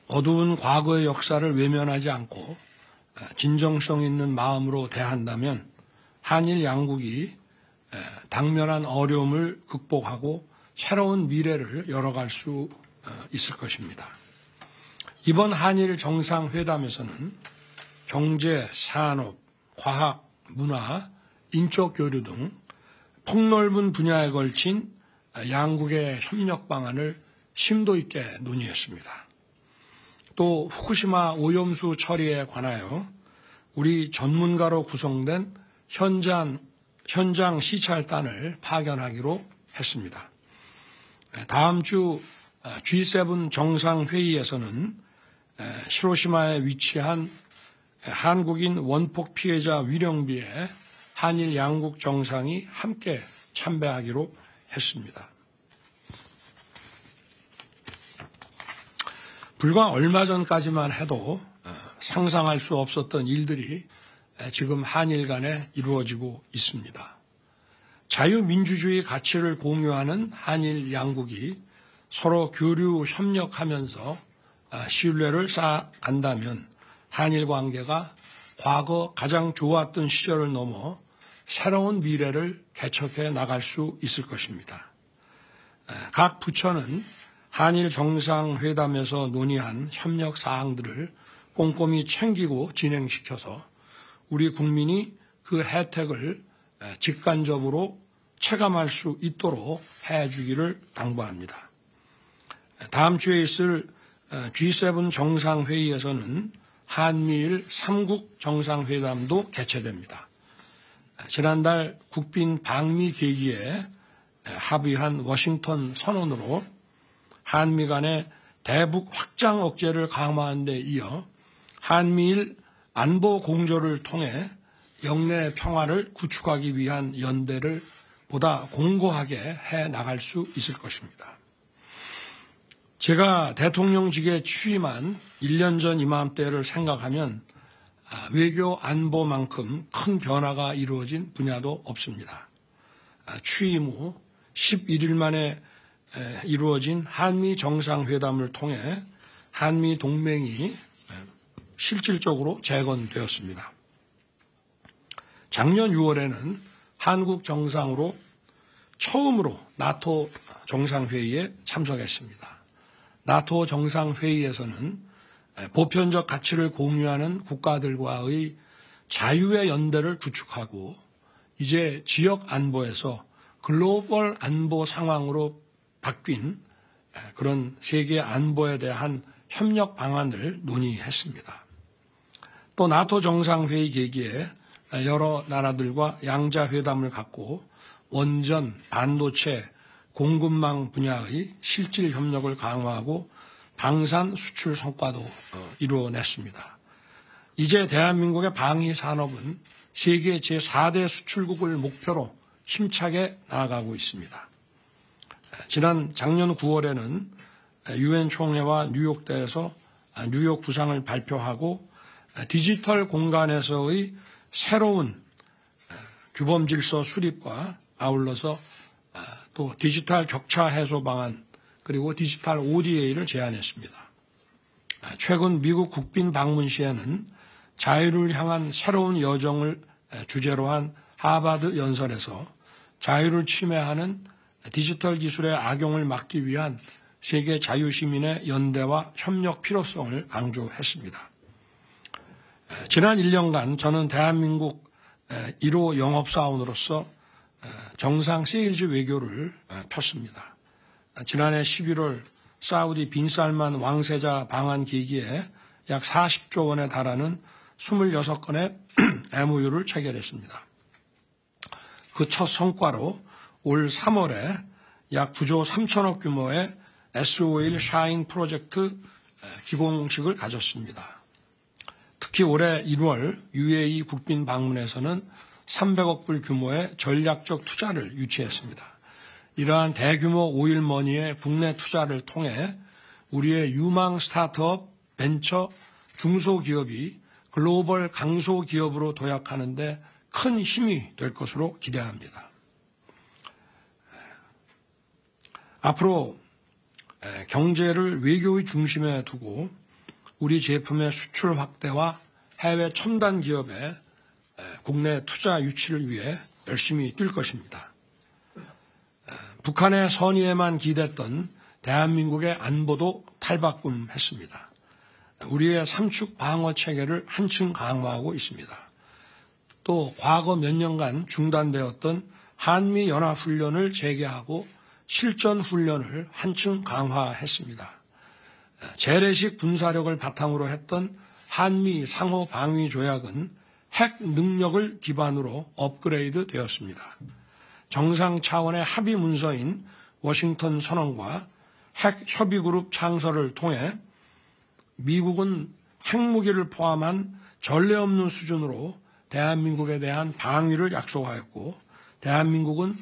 어두운 과거의 역사를 외면하지 않고 진정성 있는 마음으로 대한다면 한일 양국이 당면한 어려움을 극복하고 새로운 미래를 열어갈 수 있을 것입니다. 이번 한일 정상회담에서는 경제, 산업, 과학, 문화, 인적 교류 등 폭넓은 분야에 걸친 양국의 협력 방안을 심도 있게 논의했습니다. 또 후쿠시마 오염수 처리에 관하여 우리 전문가로 구성된 현장, 현장 시찰단을 파견하기로 했습니다. 다음 주 G7 정상회의에서는 히로시마에 위치한 한국인 원폭 피해자 위령비에 한일 양국 정상이 함께 참배하기로 했습니다. 불과 얼마 전까지만 해도 상상할 수 없었던 일들이 지금 한일 간에 이루어지고 있습니다. 자유민주주의 가치를 공유하는 한일 양국이 서로 교류 협력하면서 신뢰를 쌓아간다면 한일 관계가 과거 가장 좋았던 시절을 넘어 새로운 미래를 개척해 나갈 수 있을 것입니다. 각 부처는 한일 정상회담에서 논의한 협력 사항들을 꼼꼼히 챙기고 진행시켜서 우리 국민이 그 혜택을 직관적으로 체감할 수 있도록 해주기를 당부합니다. 다음 주에 있을 G7 정상회의에서는 한미일 3국 정상회담도 개최됩니다. 지난달 국빈 방미 계기에 합의한 워싱턴 선언으로 한미 간의 대북 확장 억제를 강화한 데 이어 한미일 안보 공조를 통해 영내 평화를 구축하기 위한 연대를 보다 공고하게 해 나갈 수 있을 것입니다. 제가 대통령직에 취임한 1년 전 이맘때를 생각하면 외교 안보만큼 큰 변화가 이루어진 분야도 없습니다. 취임 후 11일 만에 이루어진 한미 정상회담을 통해 한미 동맹이 실질적으로 재건되었습니다. 작년 6월에는 한국 정상으로 처음으로 나토 정상회의에 참석했습니다. 나토 정상회의에서는 보편적 가치를 공유하는 국가들과의 자유의 연대를 구축하고 이제 지역 안보에서 글로벌 안보 상황으로 바뀐 그런 세계 안보에 대한 협력 방안을 논의했습니다. 또 나토 정상회의 계기에 여러 나라들과 양자회담을 갖고 원전, 반도체, 공급망 분야의 실질 협력을 강화하고 방산 수출 성과도 이루어냈습니다. 이제 대한민국의 방위 산업은 세계 제4대 수출국을 목표로 힘차게 나아가고 있습니다. 지난 작년 9월에는 유엔 총회와 뉴욕대에서 뉴욕 부상을 발표하고 디지털 공간에서의 새로운 규범 질서 수립과 아울러서 또 디지털 격차 해소 방안 그리고 디지털 ODA를 제안했습니다. 최근 미국 국빈 방문 시에는 자유를 향한 새로운 여정을 주제로 한 하버드 연설에서 자유를 침해하는 디지털 기술의 악용을 막기 위한 세계 자유시민의 연대와 협력 필요성을 강조했습니다. 지난 1년간 저는 대한민국 1호 영업사원으로서 정상 세일즈 외교를 폈습니다. 지난해 11월 사우디 빈살만 왕세자 방한 계기에 약 40조 원에 달하는 26건의 MOU를 체결했습니다. 그 첫 성과로 올 3월에 약 9조 3천억 규모의 S5일 샤인 프로젝트 기공식을 가졌습니다. 특히 올해 1월 UAE 국빈 방문에서는 300억 불 규모의 전략적 투자를 유치했습니다. 이러한 대규모 오일머니의 국내 투자를 통해 우리의 유망 스타트업, 벤처, 중소기업이 글로벌 강소기업으로 도약하는 데 큰 힘이 될 것으로 기대합니다. 앞으로 경제를 외교의 중심에 두고 우리 제품의 수출 확대와 해외 첨단 기업의 국내 투자 유치를 위해 열심히 뛸 것입니다. 북한의 선의에만 기댔던 대한민국의 안보도 탈바꿈했습니다. 우리의 삼축 방어 체계를 한층 강화하고 있습니다. 또 과거 몇 년간 중단되었던 한미 연합 훈련을 재개하고 실전 훈련을 한층 강화했습니다. 재래식 군사력을 바탕으로 했던 한미 상호 방위 조약은 핵 능력을 기반으로 업그레이드 되었습니다. 정상 차원의 합의 문서인 워싱턴 선언과 핵 협의그룹 창설을 통해 미국은 핵무기를 포함한 전례 없는 수준으로 대한민국에 대한 방위를 약속하였고 대한민국은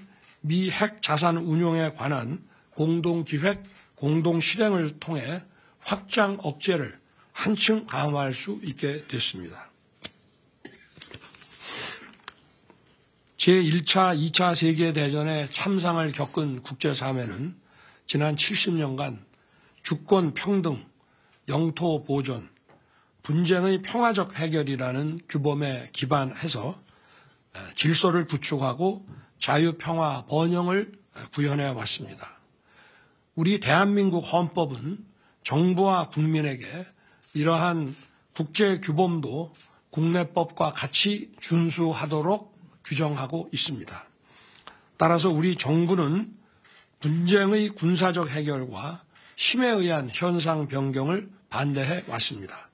미 핵 자산 운용에 관한 공동 기획, 공동 실행을 통해 확장 억제를 한층 강화할 수 있게 됐습니다. 제1차, 2차 세계대전의 참상을 겪은 국제사회는 지난 70년간 주권 평등, 영토 보존, 분쟁의 평화적 해결이라는 규범에 기반해서 질서를 구축하고 자유, 평화, 번영을 구현해 왔습니다. 우리 대한민국 헌법은 정부와 국민에게 이러한 국제 규범도 국내법과 같이 준수하도록 규정하고 있습니다. 따라서 우리 정부는 분쟁의 군사적 해결과 힘에 의한 현상 변경을 반대해 왔습니다.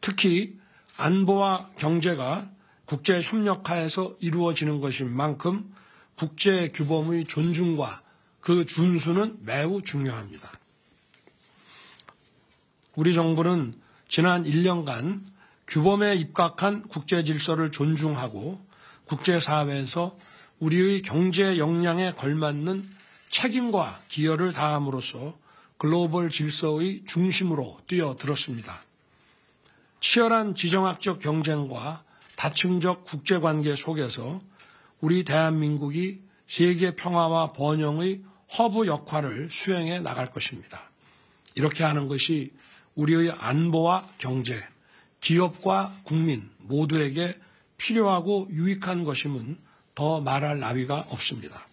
특히 안보와 경제가 국제 협력하에서 이루어지는 것인 만큼 국제 규범의 존중과 그 준수는 매우 중요합니다. 우리 정부는 지난 1년간 규범에 입각한 국제 질서를 존중하고 국제사회에서 우리의 경제 역량에 걸맞는 책임과 기여를 다함으로써 글로벌 질서의 중심으로 뛰어들었습니다. 치열한 지정학적 경쟁과 다층적 국제관계 속에서 우리 대한민국이 세계 평화와 번영의 허브 역할을 수행해 나갈 것입니다. 이렇게 하는 것이 우리의 안보와 경제, 기업과 국민 모두에게 필요하고 유익한 것임은 더 말할 나위가 없습니다.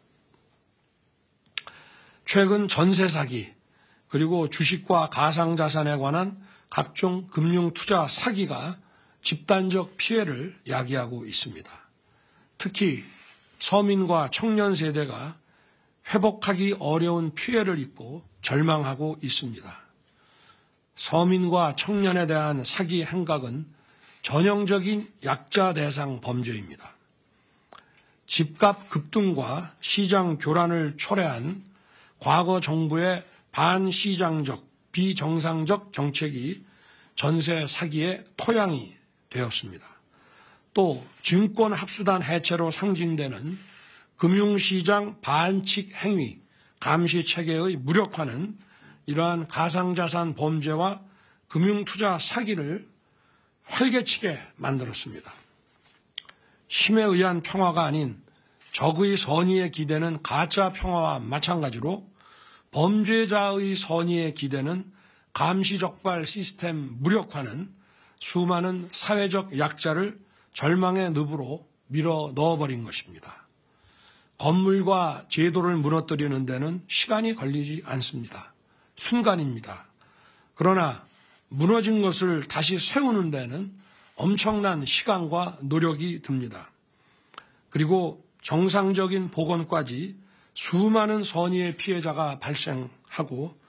최근 전세 사기, 그리고 주식과 가상자산에 관한 각종 금융 투자 사기가 집단적 피해를 야기하고 있습니다. 특히 서민과 청년 세대가 회복하기 어려운 피해를 입고 절망하고 있습니다. 서민과 청년에 대한 사기 행각은 전형적인 약자 대상 범죄입니다. 집값 급등과 시장 교란을 초래한 과거 정부의 반시장적, 비정상적 정책이 전세 사기의 토양이 되었습니다. 또 증권 합수단 해체로 상징되는 금융시장 반칙 행위, 감시 체계의 무력화는 이러한 가상자산 범죄와 금융투자 사기를 활개치게 만들었습니다. 힘에 의한 평화가 아닌 적의 선의에 기대는 가짜 평화와 마찬가지로 범죄자의 선의에 기대는 감시적발 시스템 무력화는 수많은 사회적 약자를 절망의 늪으로 밀어 넣어버린 것입니다. 건물과 제도를 무너뜨리는 데는 시간이 걸리지 않습니다. 순간입니다. 그러나 무너진 것을 다시 세우는 데는 엄청난 시간과 노력이 듭니다. 그리고 정상적인 복원까지 수많은 선의의 피해자가 발생하고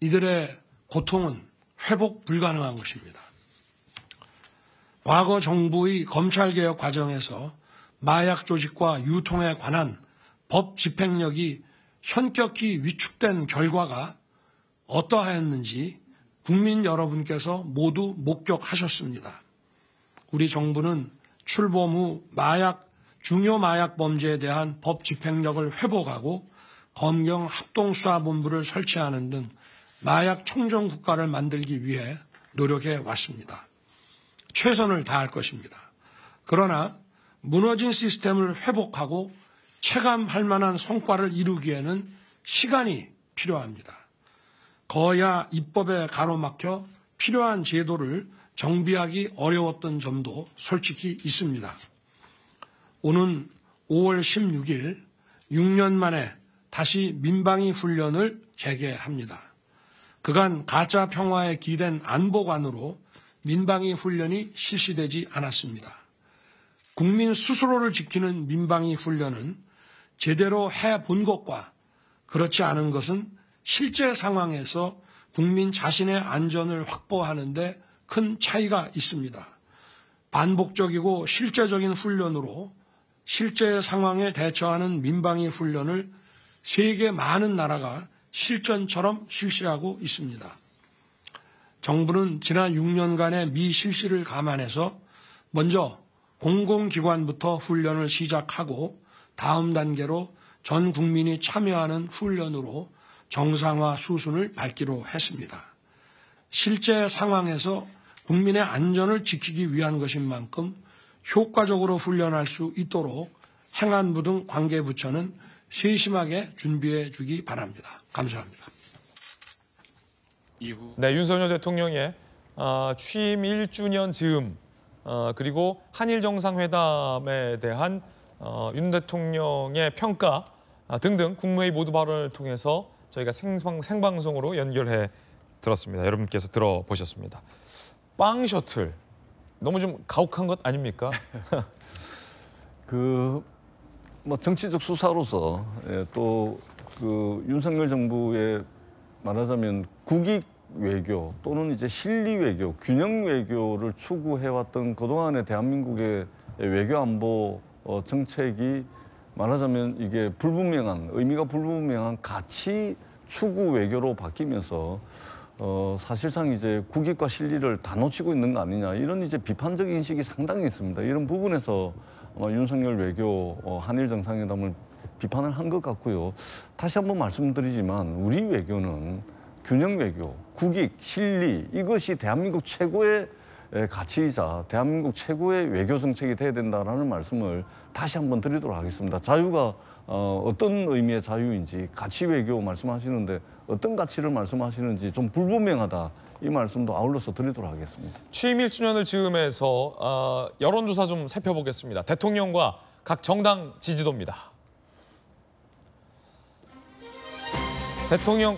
이들의 고통은 회복 불가능한 것입니다. 과거 정부의 검찰개혁 과정에서 마약 조직과 유통에 관한 법 집행력이 현격히 위축된 결과가 어떠하였는지 국민 여러분께서 모두 목격하셨습니다. 우리 정부는 출범 후 마약, 중요 마약 범죄에 대한 법 집행력을 회복하고 검경 합동수사본부를 설치하는 등 마약 청정 국가를 만들기 위해 노력해 왔습니다. 최선을 다할 것입니다. 그러나 무너진 시스템을 회복하고 체감할 만한 성과를 이루기에는 시간이 필요합니다. 거야 입법에 가로막혀 필요한 제도를 정비하기 어려웠던 점도 솔직히 있습니다. 오는 5월 16일 6년 만에 다시 민방위 훈련을 재개합니다. 그간 가짜 평화에 기댄 안보관으로 민방위 훈련이 실시되지 않았습니다. 국민 스스로를 지키는 민방위 훈련은 제대로 해본 것과 그렇지 않은 것은 실제 상황에서 국민 자신의 안전을 확보하는데 큰 차이가 있습니다. 반복적이고 실제적인 훈련으로 실제 상황에 대처하는 민방위 훈련을 세계 많은 나라가 실전처럼 실시하고 있습니다. 정부는 지난 6년간의 미 실시를 감안해서 먼저 공공기관부터 훈련을 시작하고 다음 단계로 전 국민이 참여하는 훈련으로 정상화 수순을 밟기로 했습니다. 실제 상황에서 국민의 안전을 지키기 위한 것인 만큼 효과적으로 훈련할 수 있도록 행안부 등 관계부처는 세심하게 준비해 주기 바랍니다. 감사합니다. 네, 윤석열 대통령의 어, 취임 1주년 즈음 어, 그리고 한일 정상회담에 대한 어, 윤 대통령의 평가 아, 등등 국무회의 모두 발언을 통해서 저희가 생방, 생방송으로 연결해 들었습니다. 여러분께서 들어보셨습니다. 빵 셔틀 너무 좀 가혹한 것 아닙니까? 그 뭐 정치적 수사로서 예, 또그 윤석열 정부의 말하자면 국익 외교 또는 이제 실리 외교, 균형 외교를 추구해왔던 그동안의 대한민국의 외교 안보 어, 정책이 말하자면 이게 불분명한 의미가 불분명한 가치 추구 외교로 바뀌면서 어, 사실상 이제 국익과 실리를 다 놓치고 있는 거 아니냐 이런 이제 비판적 인식이 상당히 있습니다. 이런 부분에서 아마 윤석열 외교 어, 한일 정상회담을 비판을 한 것 같고요. 다시 한번 말씀드리지만 우리 외교는 균형 외교, 국익, 실리 이것이 대한민국 최고의 에, 가치이자 대한민국 최고의 외교 정책이 돼야 된다라는 말씀을 다시 한번 드리도록 하겠습니다. 자유가 어, 어떤 의미의 자유인지 가치 외교 말씀하시는데 어떤 가치를 말씀하시는지 좀 불분명하다 이 말씀도 아울러서 드리도록 하겠습니다. 취임 1주년을 즈음해서 어, 여론조사 좀 살펴보겠습니다. 대통령과 각 정당 지지도입니다. 대통령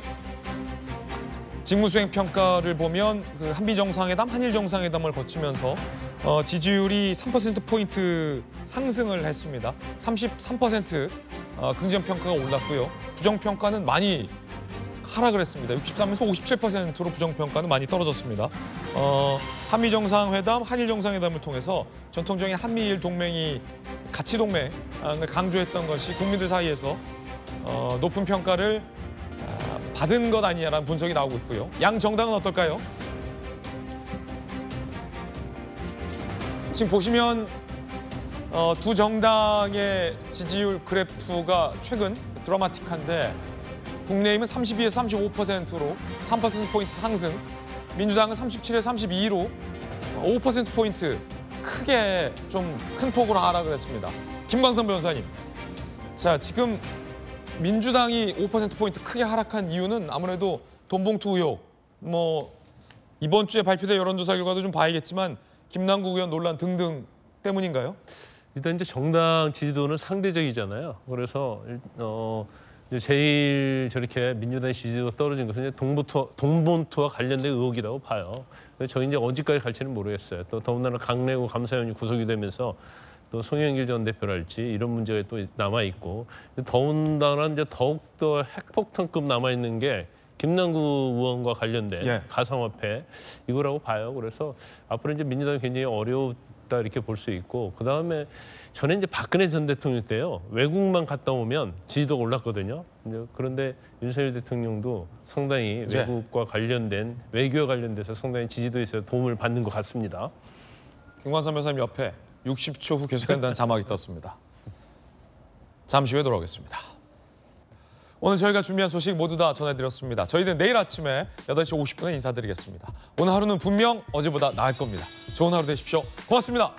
직무수행 평가를 보면 그 한미 정상회담, 한일 정상회담을 거치면서 어, 지지율이 3% 포인트 상승을 했습니다. 33% 어, 긍정 평가가 올랐고요. 부정 평가는 많이 하락을 했습니다. 63에서 57%로 부정 평가는 많이 떨어졌습니다. 어, 한미 정상회담, 한일 정상회담을 통해서 전통적인 한미일 동맹이 가치 동맹을 강조했던 것이 국민들 사이에서 어, 높은 평가를 아, 받은 것 아니냐라는 분석이 나오고 있고요. 양 정당은 어떨까요? 지금 보시면 어, 두 정당의 지지율 그래프가 최근 드라마틱한데 국민의힘은 32에서 35%로 3%포인트 상승, 민주당은 37에서 32로 5%포인트 크게 좀 큰 폭으로 하락을 했습니다. 김광선 변호사님. 자, 지금 민주당이 5%포인트 크게 하락한 이유는 아무래도 돈봉투 의혹, 뭐 이번 주에 발표된 여론조사 결과도 좀 봐야겠지만 김남국 의원 논란 등등 때문인가요? 일단 이제 정당 지지도는 상대적이잖아요. 그래서 어 제일 저렇게 민주당 지지도가 떨어진 것은 이제 동봉투 동봉투와 관련된 의혹이라고 봐요. 저희 이제 언제까지 갈지는 모르겠어요. 또 더군다나 강내구 감사위원이 구속이 되면서 또 송영길 전 대표랄지 이런 문제가 또 남아 있고 더군다나 이제 더욱 더 핵폭탄급 남아 있는 게 김남구 의원과 관련된 예. 가상화폐 이거라고 봐요. 그래서 앞으로 이제 민주당이 굉장히 어려운 있다 이렇게 볼 수 있고 그 다음에 전에 이제 박근혜 전 대통령 때요 외국만 갔다 오면 지지도가 올랐거든요. 그런데 윤석열 대통령도 상당히 네. 외국과 관련된 외교와 관련돼서 상당히 지지도에 있어 도움을 받는 것 같습니다. 김관삼 변호사님 옆에 60초 후 계속된다는 자막이 떴습니다. 잠시 후에 돌아오겠습니다. 오늘 저희가 준비한 소식 모두 다 전해드렸습니다. 저희는 내일 아침에 8시 50분에 인사드리겠습니다. 오늘 하루는 분명 어제보다 나을 겁니다. 좋은 하루 되십시오. 고맙습니다.